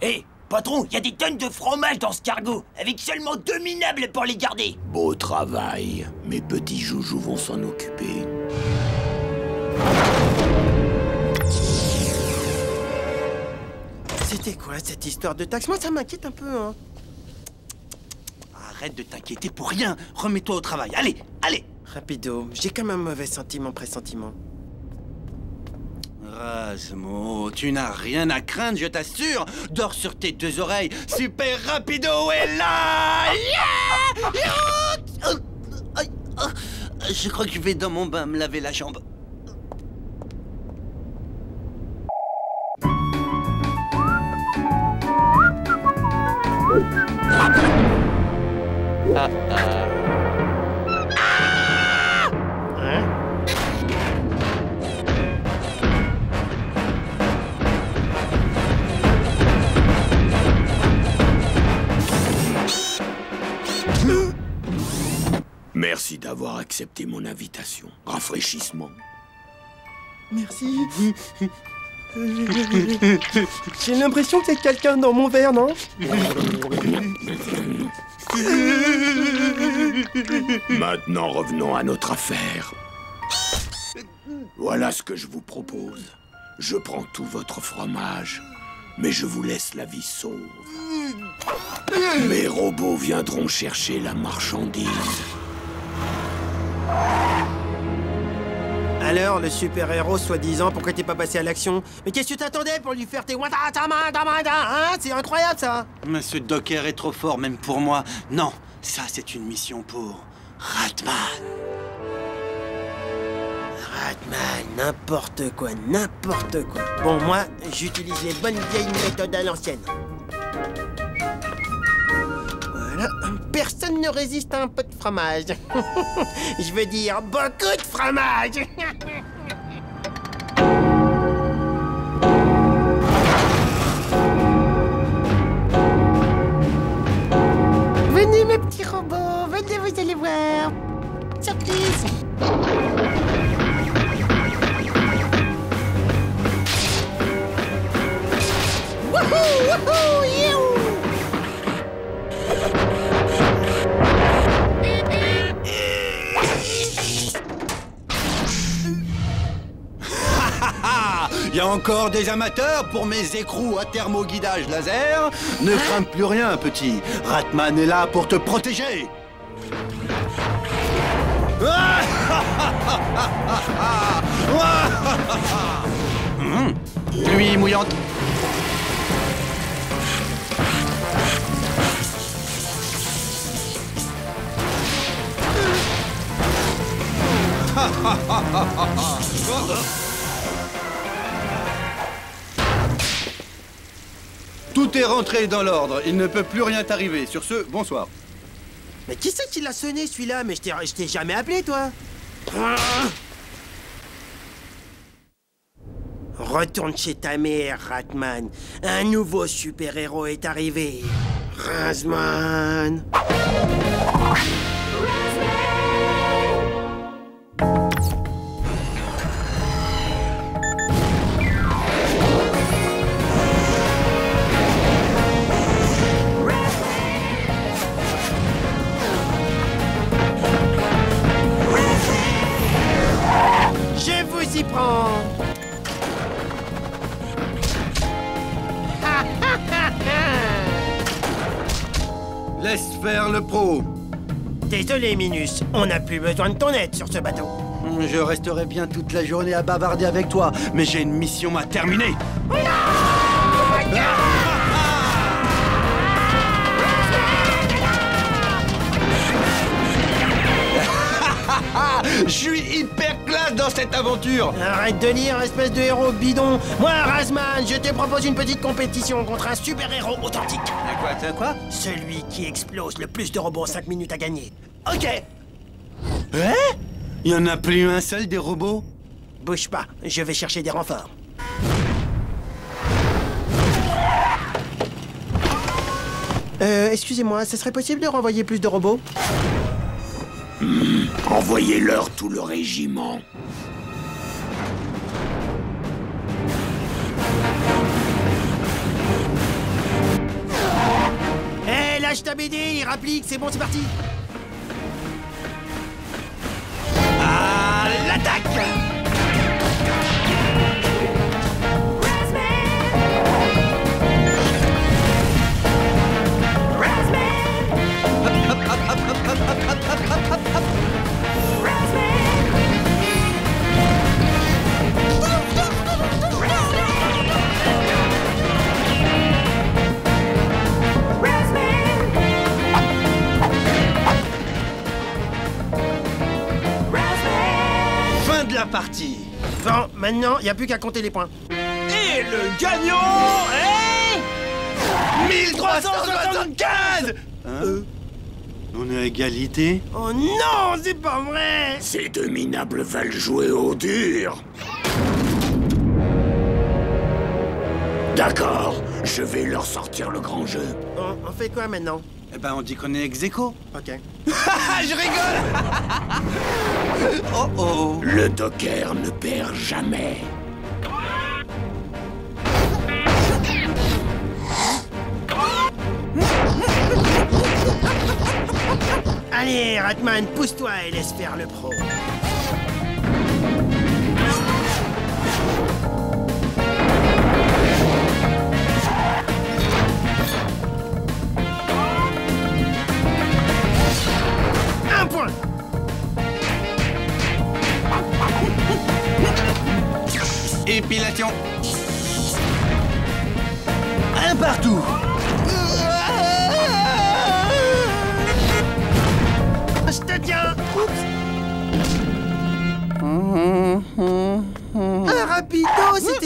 Hé, patron, il y a des tonnes de fromage dans ce cargo, avec seulement deux minables pour les garder. Beau travail. Mes petits joujoux vont s'en occuper. C'était quoi cette histoire de taxe? Moi, ça m'inquiète un peu, hein. Arrête de t'inquiéter pour rien. Remets-toi au travail. Allez, allez Rapido, j'ai comme un mauvais sentiment, pressentiment. Rasmo, tu n'as rien à craindre, je t'assure. Dors sur tes deux oreilles. Super Rapido est là Yeah Euh, aïe, ah, Je crois que je vais dans mon bain me laver la jambe. Invitation. Rafraîchissement. Merci. J'ai l'impression que c'est quelqu'un dans mon verre, non? Maintenant, revenons à notre affaire. Voilà ce que je vous propose. Je prends tout votre fromage, mais je vous laisse la vie sauve. Mes robots viendront chercher la marchandise. Alors, le super-héros soi-disant, pourquoi t'es pas passé à l'action Mais qu'est-ce que t'attendais pour lui faire tes hein C'est incroyable, ça ce docker est trop fort, même pour moi. Non, ça c'est une mission pour Ratman. Ratman, n'importe quoi, n'importe quoi. Bon, moi, j'utilise les bonnes vieilles méthodes à l'ancienne. Voilà, personne ne résiste à un peu de fromage. Je veux dire, beaucoup de fromage. Venez, mes petits robots, venez, vous allez voir. Surprise Wouhou, wouhou, youhou Ah Il y a encore des amateurs pour mes écrous à thermoguidage laser Ne crains plus rien, petit. Ratman est là pour te protéger. Nuit mouillante. Tout est rentré dans l'ordre. Il ne peut plus rien t'arriver. Sur ce, bonsoir. Mais qui c'est qui l'a sonné celui-là Mais je t'ai- jamais appelé, toi Retourne chez ta mère, Ratman. Un nouveau super-héros est arrivé. Razman. Désolé, Minus. On n'a plus besoin de ton aide sur ce bateau. Je resterai bien toute la journée à bavarder avec toi, mais j'ai une mission à terminer. Je suis hyper classe dans cette aventure Arrête de lire, espèce de héros bidon. Moi, Razman, je te propose une petite compétition contre un super-héros authentique. Quoi, quoi? Celui qui explose le plus de robots en 5 minutes à gagner. Ok Hein? Il y en a plus un seul des robots? Bouge pas, je vais chercher des renforts. Euh, excusez-moi, ce serait possible de renvoyer plus de robots? Envoyez-leur tout le régiment. Lâche ta BD, il rapplique, c'est bon, c'est parti. À l'attaque maintenant, il n'y a plus qu'à compter les points. Et le gagnant est... 1375 Hein On est à égalité Oh non, c'est pas vrai Ces deux minables veulent jouer au dur. D'accord, je vais leur sortir le grand jeu. on, on fait quoi maintenant? Eh ben on dit qu'on est ex aequo. Ok. Je rigole Oh oh Le docker ne perd jamais. Allez, Ratman, pousse-toi et laisse faire le pro. Un partout. Je te tiens. Oups.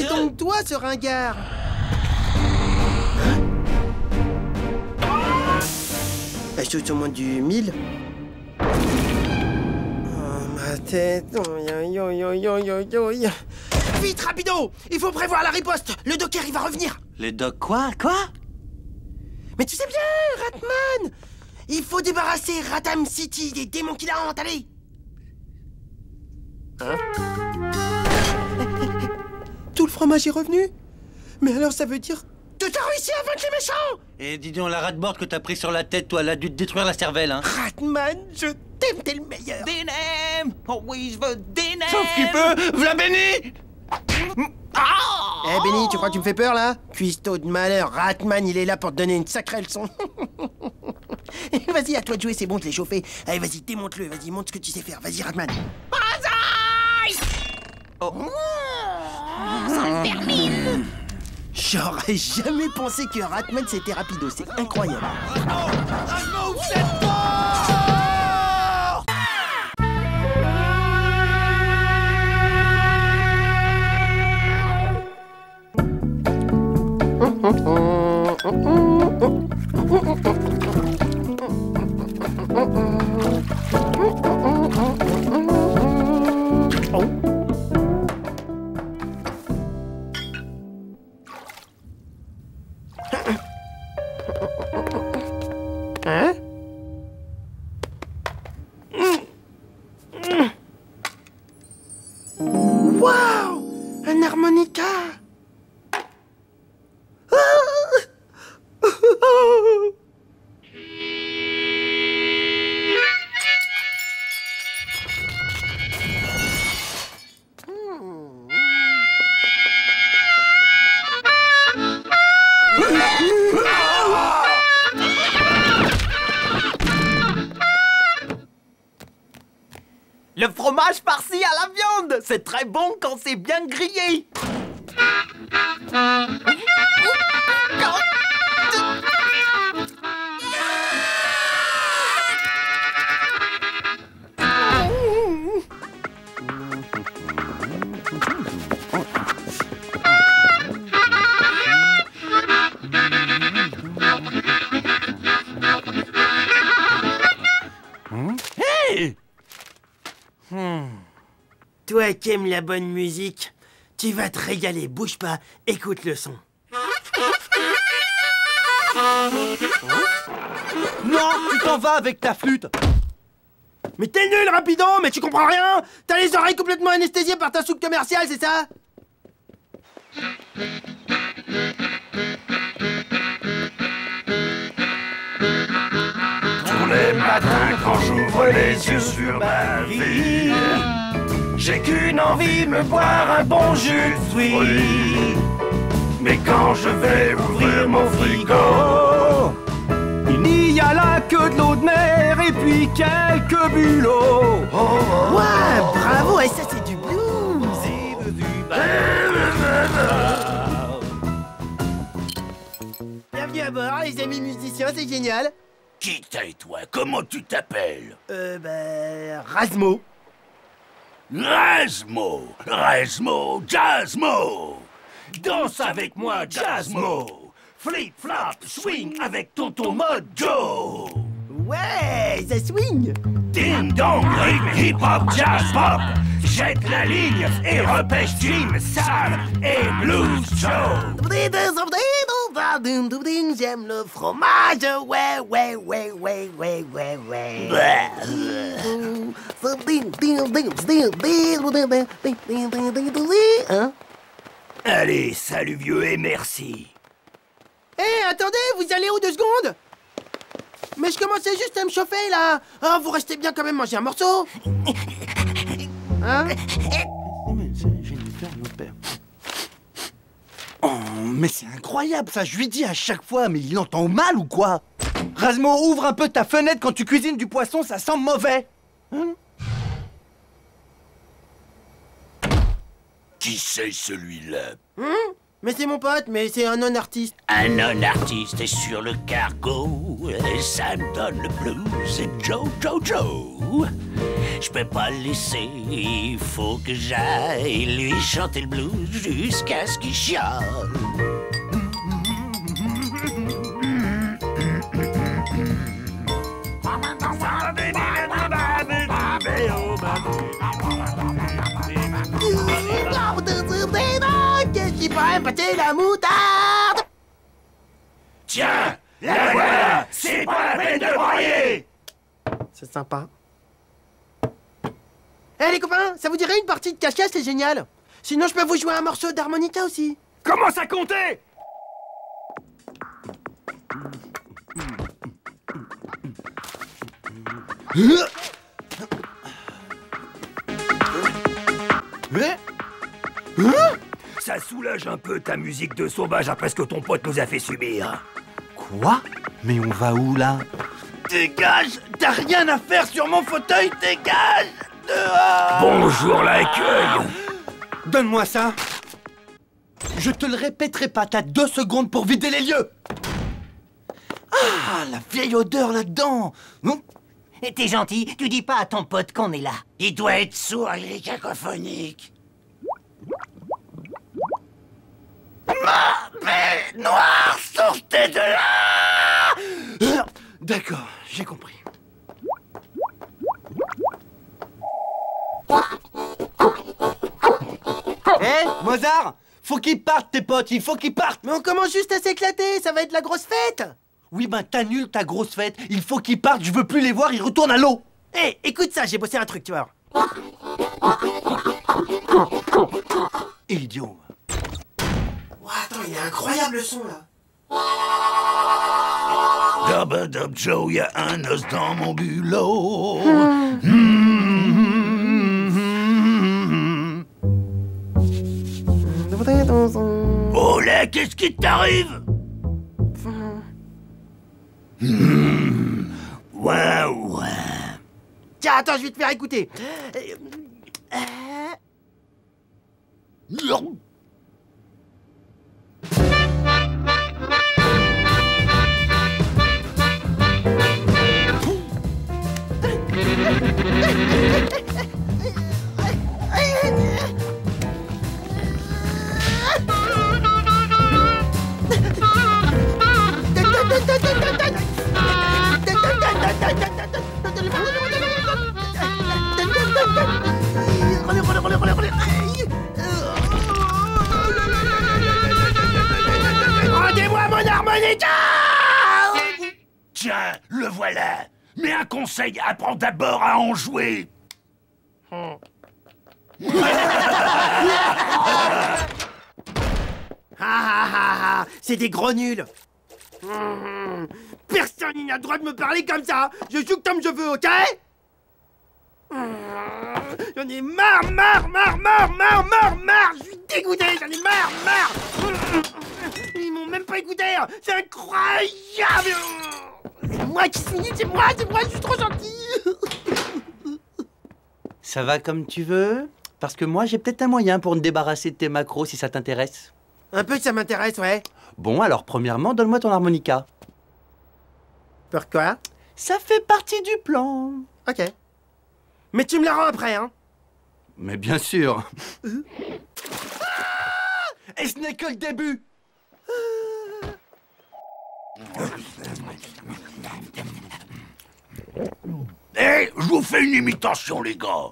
Comme toi, ce ringard. La chose au moins du 1000 Oh, ma tête oh, yo, yo, yo, yo, yo, yo, yo. Vite, rapido. Il faut prévoir la riposte. Le docker, il va revenir. Le doc quoi? Quoi? Mais tu sais bien, Ratman. Il faut débarrasser Ratam City des démons qui la hantent, allez Hein? Tout le fromage est revenu. Mais alors ça veut dire que t'as réussi à vaincre les méchants? Et dis donc, la rate-morte que t'as pris sur la tête, toi, elle a dû te détruire la cervelle, hein. Ratman, je t'aime, t'es le meilleur. Dinem Oui, je veux Dinem Sauf qu'il peut. V'là Benny Eh Benny, tu crois que tu me fais peur là Cuistot de malheur, Ratman il est là pour te donner une sacrée leçon. vas-y, à toi de jouer, c'est bon, je l'ai chauffé. Allez, vas-y, démonte-le, vas-y, montre ce que tu sais faire. Vas-y, Ratman. Oh. J'aurais jamais pensé que Ratman c'était rapido, c'est incroyable. Hein C'est très bon quand c'est bien grillé Toi qui aimes la bonne musique, tu vas te régaler, bouge pas, écoute le son. Non, tu t'en vas avec ta flûte. Mais t'es nul, Rapido, mais tu comprends rien. T'as les oreilles complètement anesthésiées par ta soupe commerciale, c'est ça? Tous les matins quand j'ouvre les yeux sur ma vie, j'ai qu'une envie, me boire un bon jus de fruits. Mais quand je vais ouvrir mon frigo, Il n'y a là que de l'eau de mer et puis quelques bulots. Ouais, bravo, et ça c'est du blues. Bienvenue à bord, les amis musiciens, c'est génial. Qui t'es toi? Comment tu t'appelles? Euh, bah... Rasmo Rasmo, Rasmo, Jazzmo. Danse avec moi, Jazzmo. Flip, flap, swing avec tonton Mojo. Ouais, ça swing Ding dong, rythme, hip hop, jazz pop. Jette la ligne et repêche Jim, Sam et Blues Joe. J'aime le fromage, ouais, ouais, ouais, ouais, ouais, ouais, ouais. Hein Allez, salut vieux et merci. Hé, attendez, vous allez où deux secondes? Mais je commençais juste à me chauffer, là. Oh, vous restez bien quand même manger un morceau. Hein Oh, mais c'est incroyable ça, je lui dis à chaque fois, mais il entend mal ou quoi? Rasmo, ouvre un peu ta fenêtre. Quand tu cuisines du poisson, ça sent mauvais. Qui c'est celui-là? Hein? Mais c'est mon pote, mais c'est un non-artiste. Un non-artiste est sur le cargo et ça me donne le blues. C'est Joe, Joe, Joe. je peux pas le laisser. Il faut que j'aille lui chanter le blues jusqu'à ce qu'il chiale. La moutarde. Tiens, la voilà. C'est pas la peine de broyer. C'est sympa. Eh les copains, ça vous dirait une partie de cache-cache, c'est génial. Sinon je peux vous jouer un morceau d'harmonica aussi. Commence à compter Ça soulage un peu ta musique de sauvage après ce que ton pote nous a fait subir. Quoi? Mais on va où là? Dégage! T'as rien à faire sur mon fauteuil, dégage! Dehors! Bonjour l'accueil! Donne-moi ça! Je te le répéterai pas, t'as deux secondes pour vider les lieux! Ah, la vieille odeur là-dedans! Hum, Et t'es gentil, tu dis pas à ton pote qu'on est là. Il doit être sourd, il est cacophonique. Mais noir, sortez de là. D'accord, j'ai compris. Hé, Mozart Faut qu'ils partent, tes potes, il faut qu'ils partent Mais on commence juste à s'éclater, ça va être la grosse fête. Oui, ben t'annules ta grosse fête, il faut qu'ils partent, je veux plus les voir, ils retournent à l'eau. Eh, écoute ça, j'ai bossé un truc, tu vois. Idiot Oh, attends, il est incroyable le son là Dub dub Joe, y a un os dans mon bulot. Oh là, qu'est-ce qui t'arrive? Hmm. Waouh Tiens, attends, je vais te faire écouter. Euh, Rendez-moi mon harmonica Tiens, le voilà. Mais un conseil, apprends à en jouer. Ah ah ah ah, c'est des gros nuls. Personne n'a le droit de me parler comme ça. Je joue comme je veux, ok? J'en ai marre, marre, marre, marre, marre, marre, marre. Je suis dégoûté, j'en ai marre, marre. Ils m'ont même pas écouté. C'est incroyable. C'est moi qui suis, c'est moi, c'est moi, je suis trop gentil. Ça va comme tu veux Parce que moi, j'ai peut-être un moyen pour me débarrasser de tes macros si ça t'intéresse. Un peu, ça m'intéresse, ouais. Bon, alors premièrement, donne-moi ton harmonica. Pourquoi Ça fait partie du plan. Ok. Mais tu me la rends après, hein Mais bien sûr. Et ce n'est que le début. Eh, je vous fais une imitation, les gars.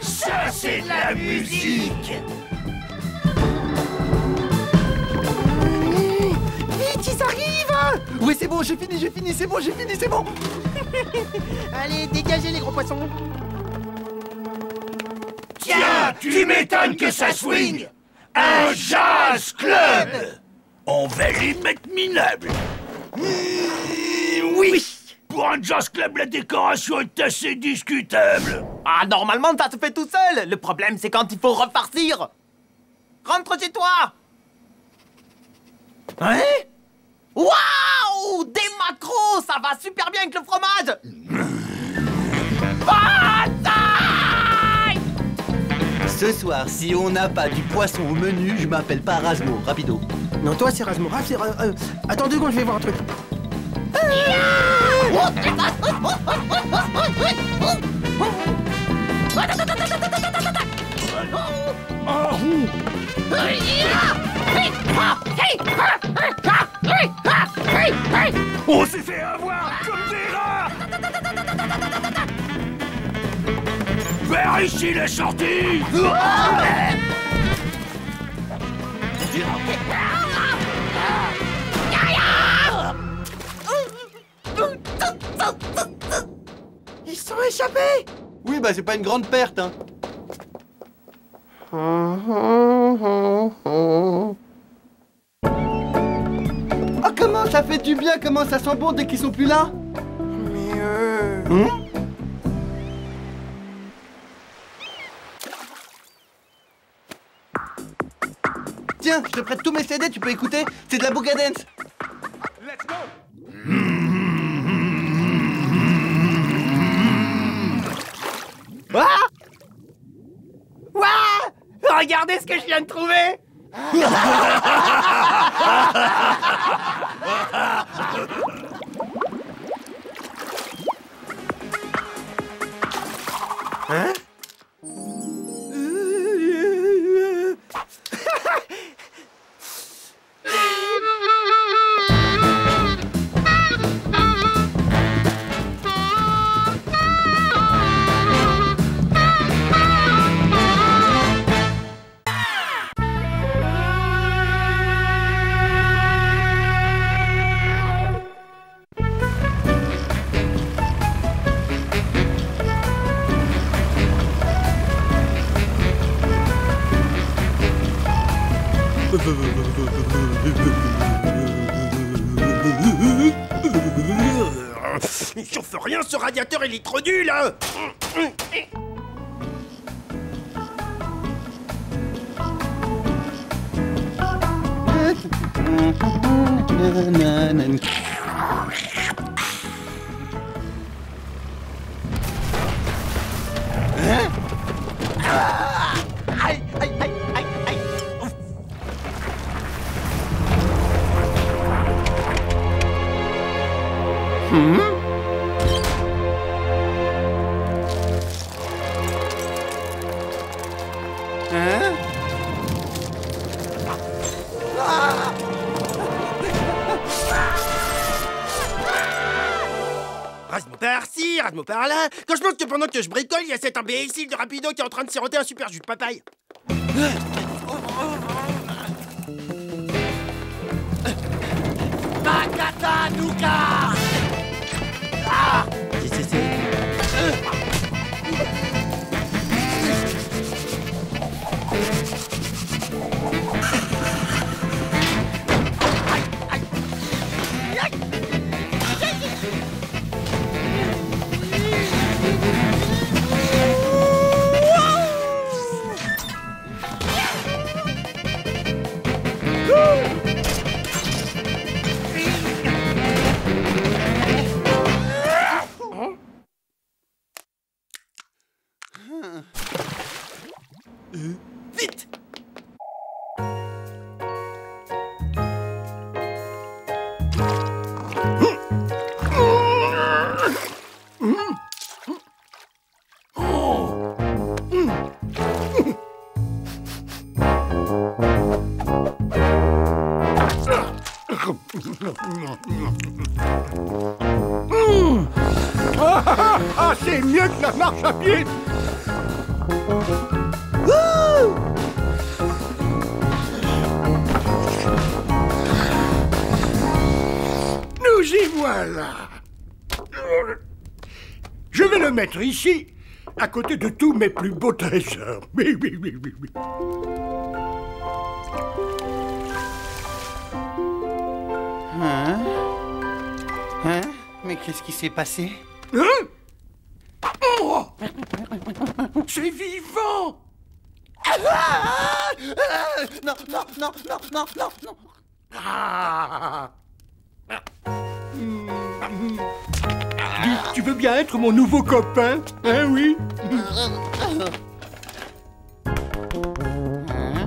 Ça, c'est la musique Vite, ils arrivent Oui, c'est bon, j'ai fini, j'ai fini, c'est bon, j'ai fini, c'est bon. Allez, dégagez les gros poissons. Tiens, tu m'étonnes que ça swing Un jazz club On va les mettre minables Oui. Pour un jazz club, la décoration est assez discutable. Ah, normalement, ça se fait tout seul. Le problème, c'est quand il faut repartir. Rentre chez toi. Hein? Waouh! Des macros! Ça va super bien avec le fromage. Bataille Ce soir, si on n'a pas du poisson au menu, je m'appelle pas Rasmo, rapido. Non, toi, c'est Razmora, c'est... Euh, attends deux secondes, je vais voir un truc. On s'est fait avoir comme des rats. Vers ici les sorties Oui, bah c'est pas une grande perte, hein. Oh, comment ça fait du bien, comment ça sent bon dès qu'ils sont plus là Mais euh... Tiens, je te prête tous mes CD, tu peux écouter C'est de la Booga Dance Ouah Regardez ce que je viens de trouver Il chauffe rien, ce radiateur, il est nul hein pendant que je bricole, il y a cet imbécile de Rapido qui est en train de siroter un super jus de papaye. Makata Nuka C'est- Nous y voilà. Je vais le mettre ici, à côté de tous mes plus beaux trésors. Oui, oui, oui, oui, oui. Hein? Hein? Mais qu'est-ce qui s'est passé? Hein? Oh C'est vivant Non, non, non, non, non, non, non Ah tu veux bien être mon nouveau copain Hein, oui?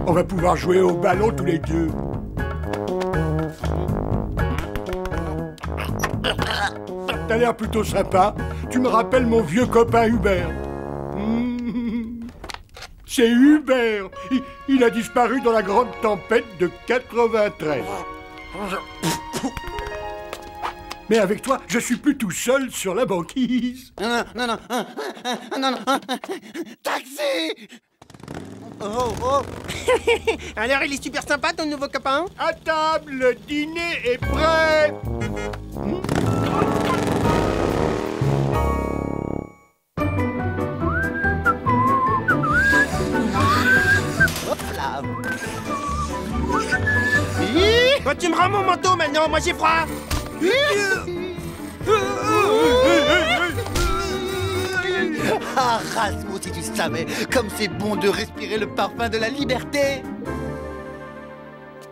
On va pouvoir jouer au ballon tous les deux. T'as l'air plutôt sympa. Tu me rappelles mon vieux copain Hubert. Hmm. C'est Hubert. Il, il a disparu dans la grande tempête de 93. Mais avec toi, je suis plus tout seul sur la banquise. Non, non, non, non, non, non, non. Taxi Oh, oh Alors, il est super sympa, ton nouveau copain? À table, le dîner est prêt. Bah, tu me rends mon manteau maintenant, moi j'ai froid Ah, Rasmus, si tu savais, comme c'est bon de respirer le parfum de la liberté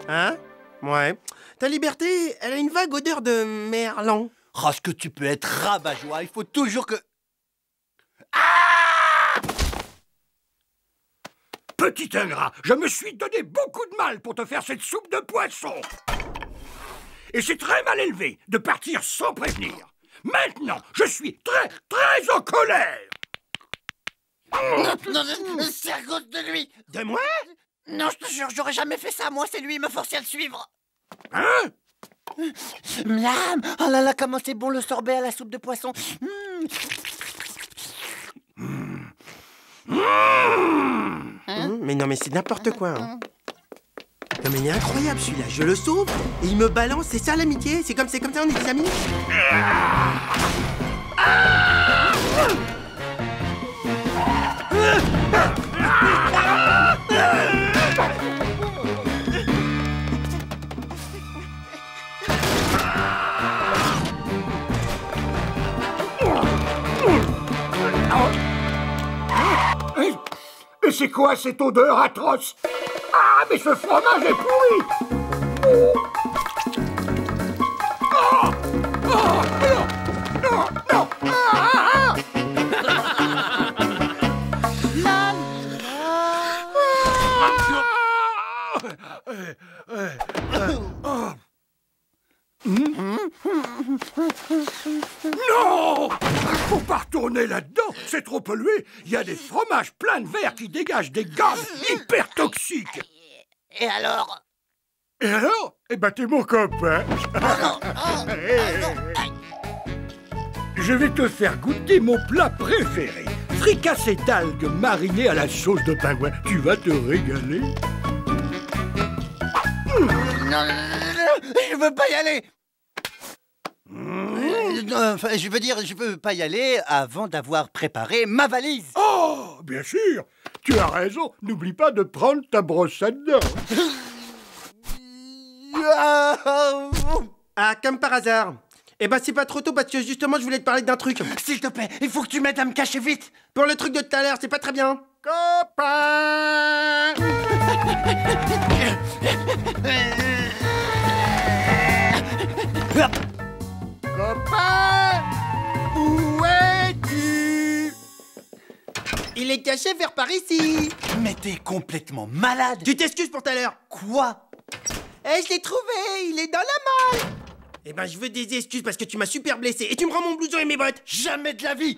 Hein? Ouais. Ta liberté, elle a une vague odeur de merlan. Oh, ce que tu peux être rabat-joie, il faut toujours que... Petit ingrat, je me suis donné beaucoup de mal pour te faire cette soupe de poisson. Et c'est très mal élevé de partir sans prévenir. Maintenant, je suis très, très en colère. Non, non, non, c'est à cause de lui De moi? Non, je te jure, j'aurais jamais fait ça, moi, c'est lui, il me forçait à le suivre Hein? Miam Oh là là, comment c'est bon le sorbet à la soupe de poisson Mmh. Hum, Mais non, mais c'est n'importe quoi. hein. Non, mais il est incroyable celui-là. Je le sauve et il me balance. C'est ça l'amitié? C'est comme, comme ça, on est des amis? Mais c'est quoi cette odeur atroce Ah, mais ce fromage est pourri Oh Oh Non Non Ah, ah, ah. Non Faut pas retourner là-dedans, c'est trop pollué. Il y a des fromages pleins de verre qui dégagent des gaz hyper toxiques. Et alors? Et alors? Eh ben t'es mon copain. Je vais te faire goûter mon plat préféré. Fricassé d'algues marinées à la sauce de pingouin. Tu vas te régaler. Non, non, non, non, non, je veux pas y aller Euh, je veux dire, je veux pas y aller avant d'avoir préparé ma valise Oh, bien sûr. Tu as raison. N'oublie pas de prendre ta brosse à dents. Ah, comme par hasard. Eh ben, c'est pas trop tôt parce que justement, je voulais te parler d'un truc. S'il te plaît, il faut que tu m'aides à me cacher vite Pour le truc de tout à l'heure, c'est pas très bien. Copain Copain Où es-tu? Il est caché vers par ici. Mais t'es complètement malade Tu t'excuses pour tout à l'heure. Quoi? Eh, je l'ai trouvé, il est dans la malle. Eh ben, je veux des excuses parce que tu m'as super blessé et tu me rends mon blouson et mes bottes. Jamais de la vie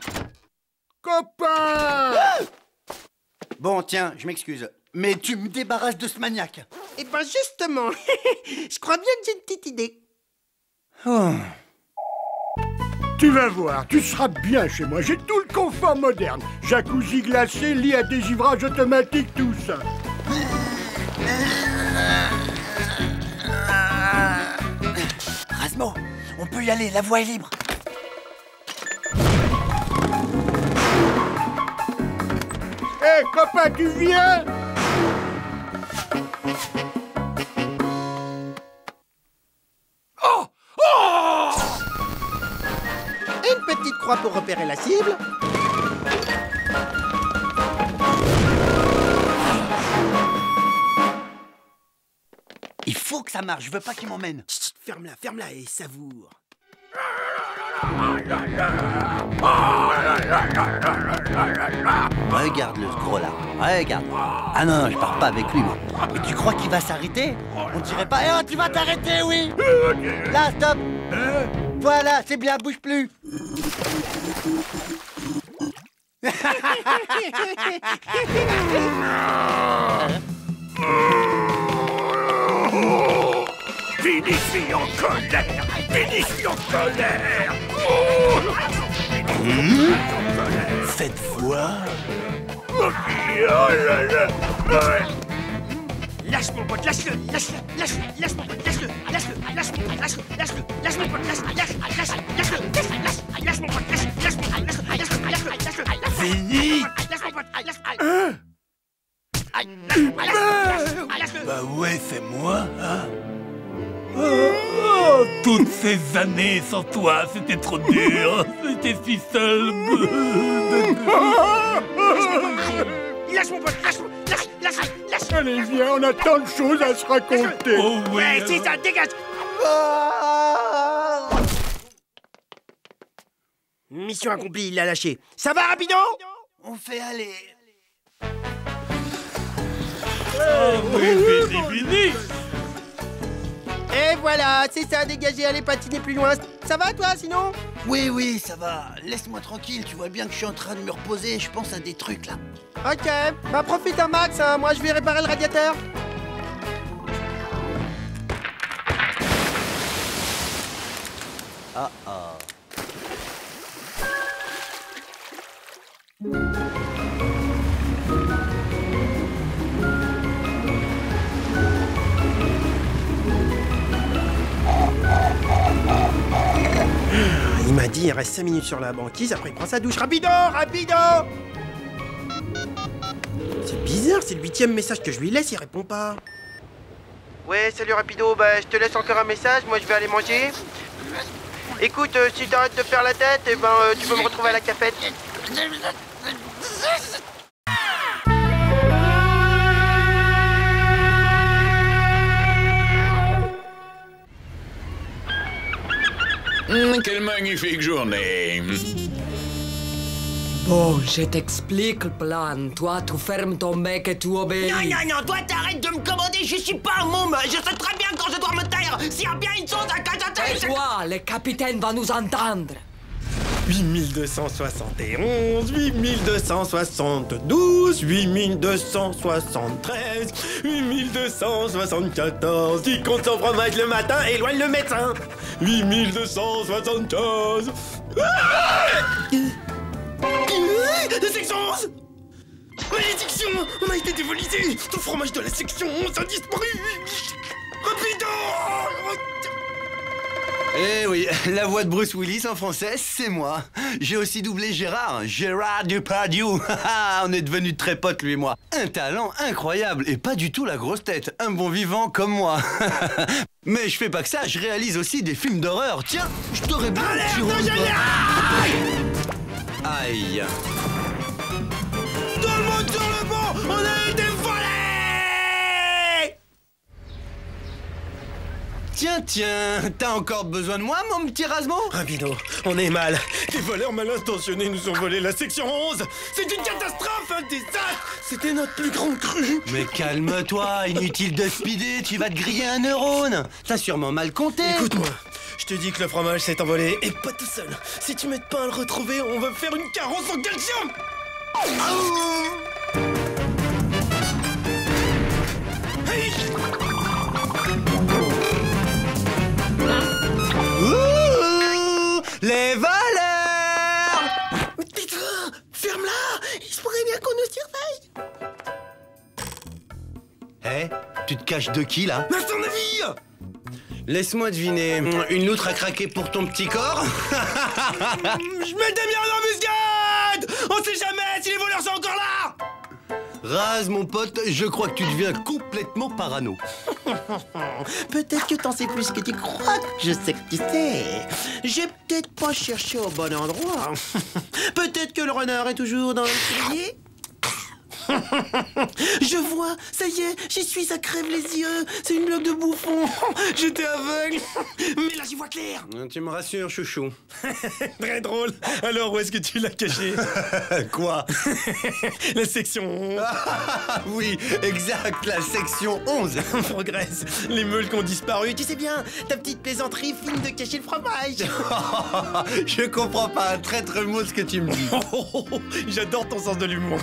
Copain Bon, tiens, je m'excuse. Mais tu me débarrasses de ce maniaque Eh ben, justement, je crois bien que j'ai une petite idée. Oh. Tu vas voir, tu seras bien chez moi. J'ai tout le confort moderne. Jacuzzi glacé, lit à dégivrage automatique, tout ça. Rasmo, on peut y aller, la voie est libre Hé, copain, tu viens? La cible. Il faut que ça marche, je veux pas qu'il m'emmène ferme-la, ferme-la et savoure. Regarde-le, ce gros là. Regarde. Ah non, non, je pars pas avec lui, moi. Mais tu crois qu'il va s'arrêter? On dirait pas. Eh, oh, tu vas t'arrêter, oui Là, stop Voilà, c'est bien, bouge plus Finis-lui en colère Finis-lui en colère Oh là là Ouais. Lâche mon pote, lâche-le, lâche-le, lâche-le, lâche mon pote, lâche-le, lâche-le, lâche mon pote, lâche-le, lâche-le, lâche mon pote, lâche-le, lâche, mon pote, lâche, lâche mon pote, lâche, lâche, lâche-le, lâche-le, lâche-le. Fini mon lâche-le. Bah ouais, c'est moi, hein Oh, toutes ces années sans toi, c'était trop dur. J'étais si seul. Lâche mon pote, lâche, lâche, lâche, lâche. Allez, viens, on a tant de choses à se raconter Oh. Ouais, c'est ça, dégage. Mission accomplie, il l'a lâché. Ça va, rapido? On fait aller Oh oui, fini, fini. Et voilà, c'est ça, dégagez, allez patiner plus loin. Ça va, toi, sinon? Oui, oui, ça va. Laisse-moi tranquille, tu vois bien que je suis en train de me reposer, je pense à des trucs là. Ok, bah profite un max, hein. moi je vais réparer le radiateur. Ah ah. Il m'a dit il reste 5 minutes sur la banquise, après il prend sa douche. Rapido, rapido C'est bizarre, c'est le huitième message que je lui laisse, il répond pas. Ouais, salut Rapido, bah je te laisse encore un message, moi je vais aller manger. Écoute, euh, si t'arrêtes de faire la tête, eh ben euh, tu peux me retrouver à la cafette. Hum, quelle magnifique journée Bon, je t'explique le plan. Toi, tu fermes ton bec et tu obéis. Non, non, non, toi t'arrêtes de me commander, je suis pas un môme Je sais très bien quand je dois me taire S'il y a bien une chose à cacher, Et toi, le capitaine va nous entendre. 8271, 8272, 8273, 8274. Qui compte son fromage le matin, éloigne le médecin. 8275. La section 11 Malédiction On a été dévolisé Tout fromage de la section 11 a disparu Rapido Eh oui, la voix de Bruce Willis en français, c'est moi. J'ai aussi doublé Gérard, Gérard Depardieu. On est devenus très potes, lui et moi. Un talent incroyable et pas du tout la grosse tête. Un bon vivant comme moi. Mais je fais pas que ça, je réalise aussi des films d'horreur. Tiens, je t'aurais bien Aïe. Tout le monde sur le banc On a été Tiens, tiens, t'as encore besoin de moi, mon petit Rasmo Rapido, on est mal. Des voleurs mal intentionnés nous ont volé la section 11 C'est une catastrophe, un désastre. C'était notre plus grande crue. Mais calme-toi, inutile de speeder, tu vas te griller un neurone. T'as sûrement mal compté. Écoute-moi, je te dis que le fromage s'est envolé, et pas tout seul. Si tu m'aides pas à le retrouver, on va faire une carence en calcium bien qu'on nous surveille. Eh, tu te caches de qui, là Mais à ton avis Laisse-moi deviner, une loutre a craqué pour ton petit corps Je mets des miens en embuscade On sait jamais si les voleurs sont encore là Raz, mon pote, je crois que tu deviens complètement parano. Peut-être que t'en sais plus que tu crois. Je sais que tu sais. J'ai peut-être pas cherché au bon endroit. peut-être que le renard est toujours dans le cellier. Je vois, ça y est, j'y suis, ça crève les yeux. C'est une blague de bouffon. J'étais aveugle. Mais là, j'y vois clair. Tu me rassures, chouchou. Très drôle. Alors, où est-ce que tu l'as caché Quoi La section. Ah oui, exact, la section 11. On progresse. Les meules qui ont disparu. Tu sais bien, ta petite plaisanterie fine de cacher le fromage. Je comprends pas un traître mot ce que tu me dis. J'adore ton sens de l'humour.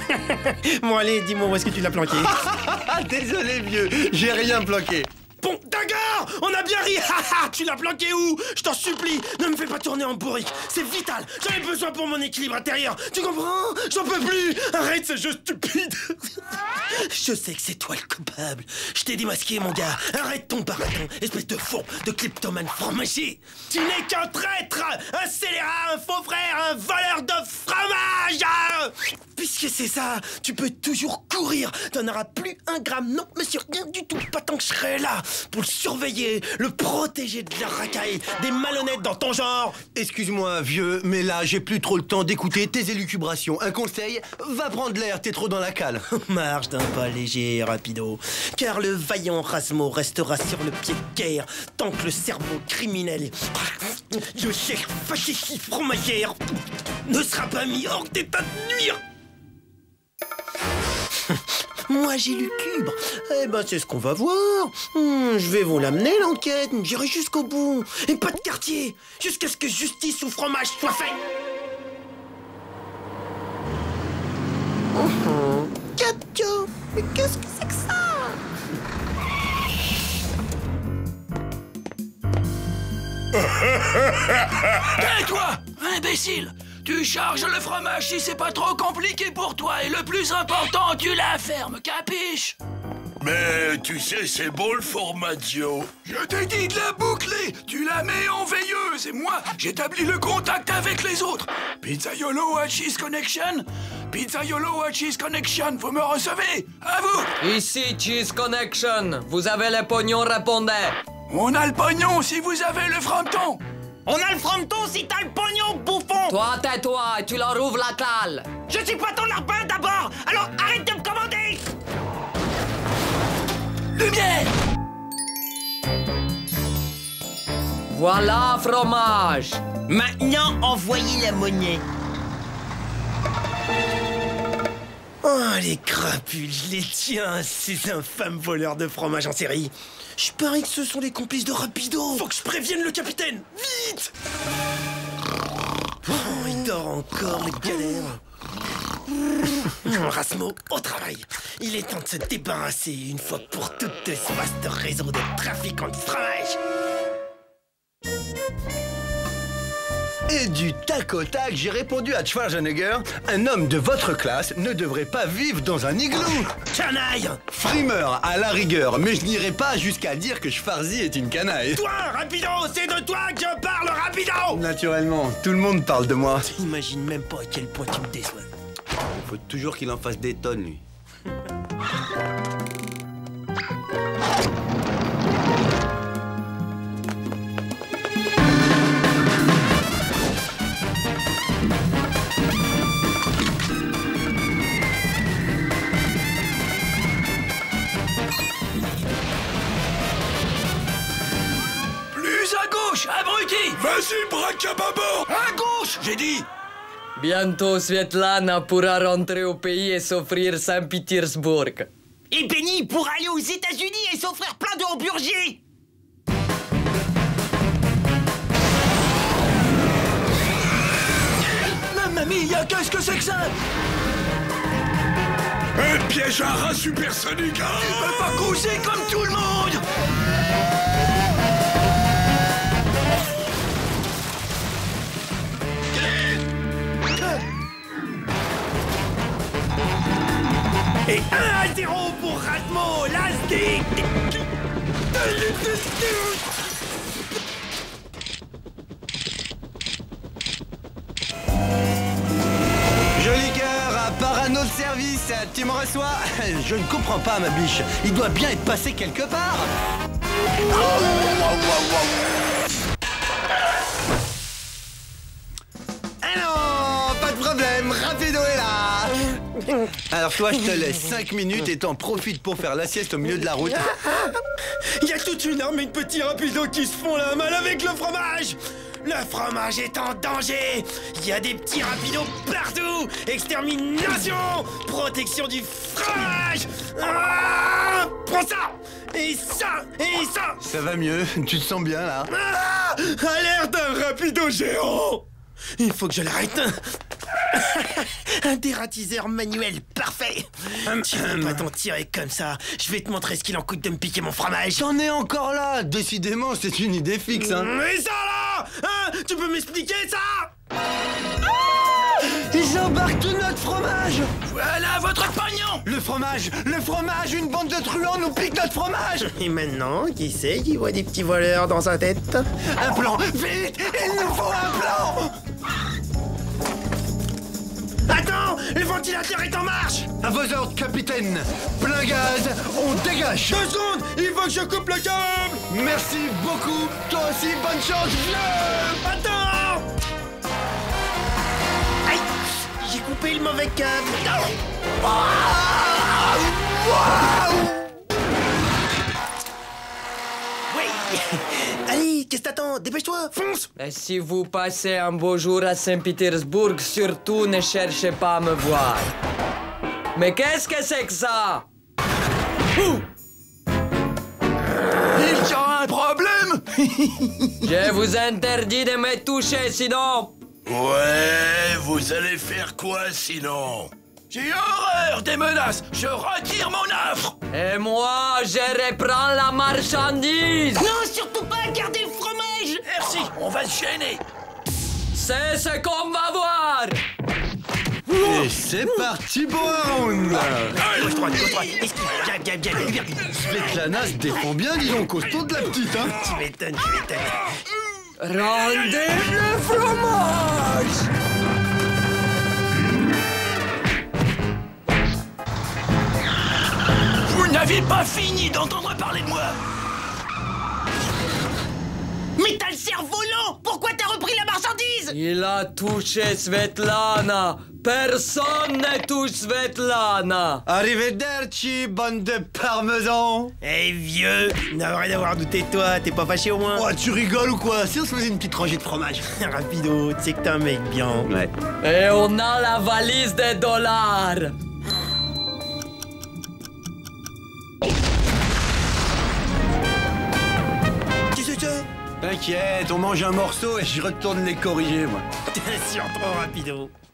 Allez, dis-moi où est-ce que tu l'as planqué. Désolé, vieux, j'ai rien bloqué. Bon, d'accord On a bien ri Haha, Tu l'as planqué où Je t'en supplie, ne me fais pas tourner en bourrique. C'est vital J'en ai besoin pour mon équilibre intérieur. Tu comprends J'en peux plus Arrête ce jeu stupide Je sais que c'est toi le coupable. Je t'ai démasqué, mon gars. Arrête ton baraton, espèce de fourbe, de kleptomane fromager. Tu n'es qu'un traître Un scélérat, un faux frère, un voleur de fromage. Puisque c'est ça, tu peux toujours courir. T'en auras plus un gramme, non, monsieur, rien du tout. Pas tant que je serai là pour le surveiller, le protéger de la racaille, des malhonnêtes dans ton genre. Excuse-moi, vieux, mais là, j'ai plus trop le temps d'écouter tes élucubrations. Un conseil, va prendre l'air, t'es trop dans la cale. Marche d'un pas léger, rapido, car le vaillant Rasmo restera sur le pied de guerre tant que le cerveau criminel, le chef fasciste fromagère, ne sera pas mis hors d'état de nuire. Moi j'ai lucubre. Eh ben c'est ce qu'on va voir. Hmm, je vais vous l'amener l'enquête. J'irai jusqu'au bout. Et pas de quartier. Jusqu'à ce que justice ou fromage soit fait. Oh, Katio, mais qu'est-ce que c'est que ça? Tais-toi Imbécile Tu charges le fromage si c'est pas trop compliqué pour toi et le plus important, tu la fermes, capiche? Mais tu sais, c'est beau le formaggio. Je t'ai dit de la boucler. Tu la mets en veilleuse et moi, j'établis le contact avec les autres. Pizzaiolo à Cheese Connection. Pizzaiolo à Cheese Connection, vous me recevez? À vous! Ici Cheese Connection. Vous avez le pognon, répondez. On a le pognon si vous avez le fronton On a le fronton si t'as le pognon, bouffon Toi, tais-toi et tu leur ouvres la cale. Je suis pas ton lapin d'abord Alors arrête de me commander Lumière Voilà, fromage. Maintenant, envoyez la monnaie. Oh, les crapules, je les tiens, ces infâmes voleurs de fromage en série. Je parie que ce sont les complices de Rapido. Faut que je prévienne le capitaine. Vite Oh, il dort encore, le galère. Hum, Rasmo, au travail. Il est temps de se débarrasser une fois pour toutes de ce vaste réseau de trafiquants de fromage. Et du tac au tac, j'ai répondu à Schwarzenegger un homme de votre classe ne devrait pas vivre dans un igloo. Canaille Frimeur à la rigueur, mais je n'irai pas jusqu'à dire que Schwarzy est une canaille. Toi, Rapido, c'est de toi que je parle, Rapido Naturellement, tout le monde parle de moi. T'imagines même pas à quel point tu me déçois. Il faut toujours qu'il en fasse des tonnes, lui. Vas-y, braque à bâbord! À gauche, j'ai dit! Bientôt, Svetlana pourra rentrer au pays et s'offrir Saint-Pétersbourg. Et Benny pour aller aux États-Unis et s'offrir plein de hamburgers! Mamma mia, qu'est-ce que c'est que ça? Un piège à rat supersonique hein? Tu peux pas causer comme tout le monde Et 1 à 0 pour Rasmo, l'Azdi Joli cœur, à parano de service, tu me reçois? Je ne comprends pas, ma biche. Il doit bien être passé quelque part. Alors toi, je te laisse 5 minutes et t'en profites pour faire la sieste au milieu de la route. Il y a toute une armée de petits rapidos qui se font la malle avec le fromage. Le fromage est en danger. Il y a des petits rapidos partout. Extermination. Protection du fromage. Ah Prends ça. Et ça Et ça. Ça va mieux, tu te sens bien là. Ah Alerte un rapido géant Il faut que je l'arrête. Un dératiseur manuel parfait. Tu peux pas t'en tirer comme ça. Je vais te montrer ce qu'il en coûte de me piquer mon fromage. J'en ai encore là. Décidément, c'est une idée fixe, hein. Mais ça là Hein Tu peux m'expliquer ça? Ah Ils embarquent tout notre fromage. Voilà votre pognon. Le fromage Le fromage Une bande de truands nous pique notre fromage. Et maintenant, qui c'est qui voit des petits voleurs dans sa tête? Un plan. Vite Il nous faut un plan ventilateur est en marche À vos ordres, capitaine Plein gaz, on dégage Deux secondes Il faut que je coupe le câble Merci beaucoup Toi aussi, bonne chance, vieux Attends Aïe J'ai coupé le mauvais câble Allez, qu'est-ce que t'attends? Dépêche-toi, fonce! Et si vous passez un beau jour à Saint-Pétersbourg, surtout ne cherchez pas à me voir. Mais qu'est-ce que c'est que ça? Ouh! Il y a un problème! Je vous interdis de me toucher, sinon... Ouais, vous allez faire quoi sinon? J'ai horreur des menaces. Je retire mon offre. Et moi, je reprends la marchandise. Non, surtout pas garder le fromage. Merci, on va se gêner. C'est ce qu'on va voir. Et c'est parti gab, Svetlana se défend bien, dis donc, costaud de la petite, hein. Tu m'étonnes, tu m'étonnes. Rendez le fromage n'avez pas fini d'entendre parler de moi. Mais t'as le cerveau lent. Pourquoi t'as repris la marchandise? Il a touché Svetlana. Personne ne touche Svetlana. Arrivederci, bande de parmesans Eh vieux N'aurait d'avoir douté de toi, t'es pas fâché au moins. Oh, tu rigoles ou quoi? Si on se faisait une petite rangée de fromage. Rapido, tu sais que t'es un mec bien. Ouais. Et on a la valise des dollars T'inquiète, on mange un morceau et je retourne les corriger, moi. T'es sûr trop rapido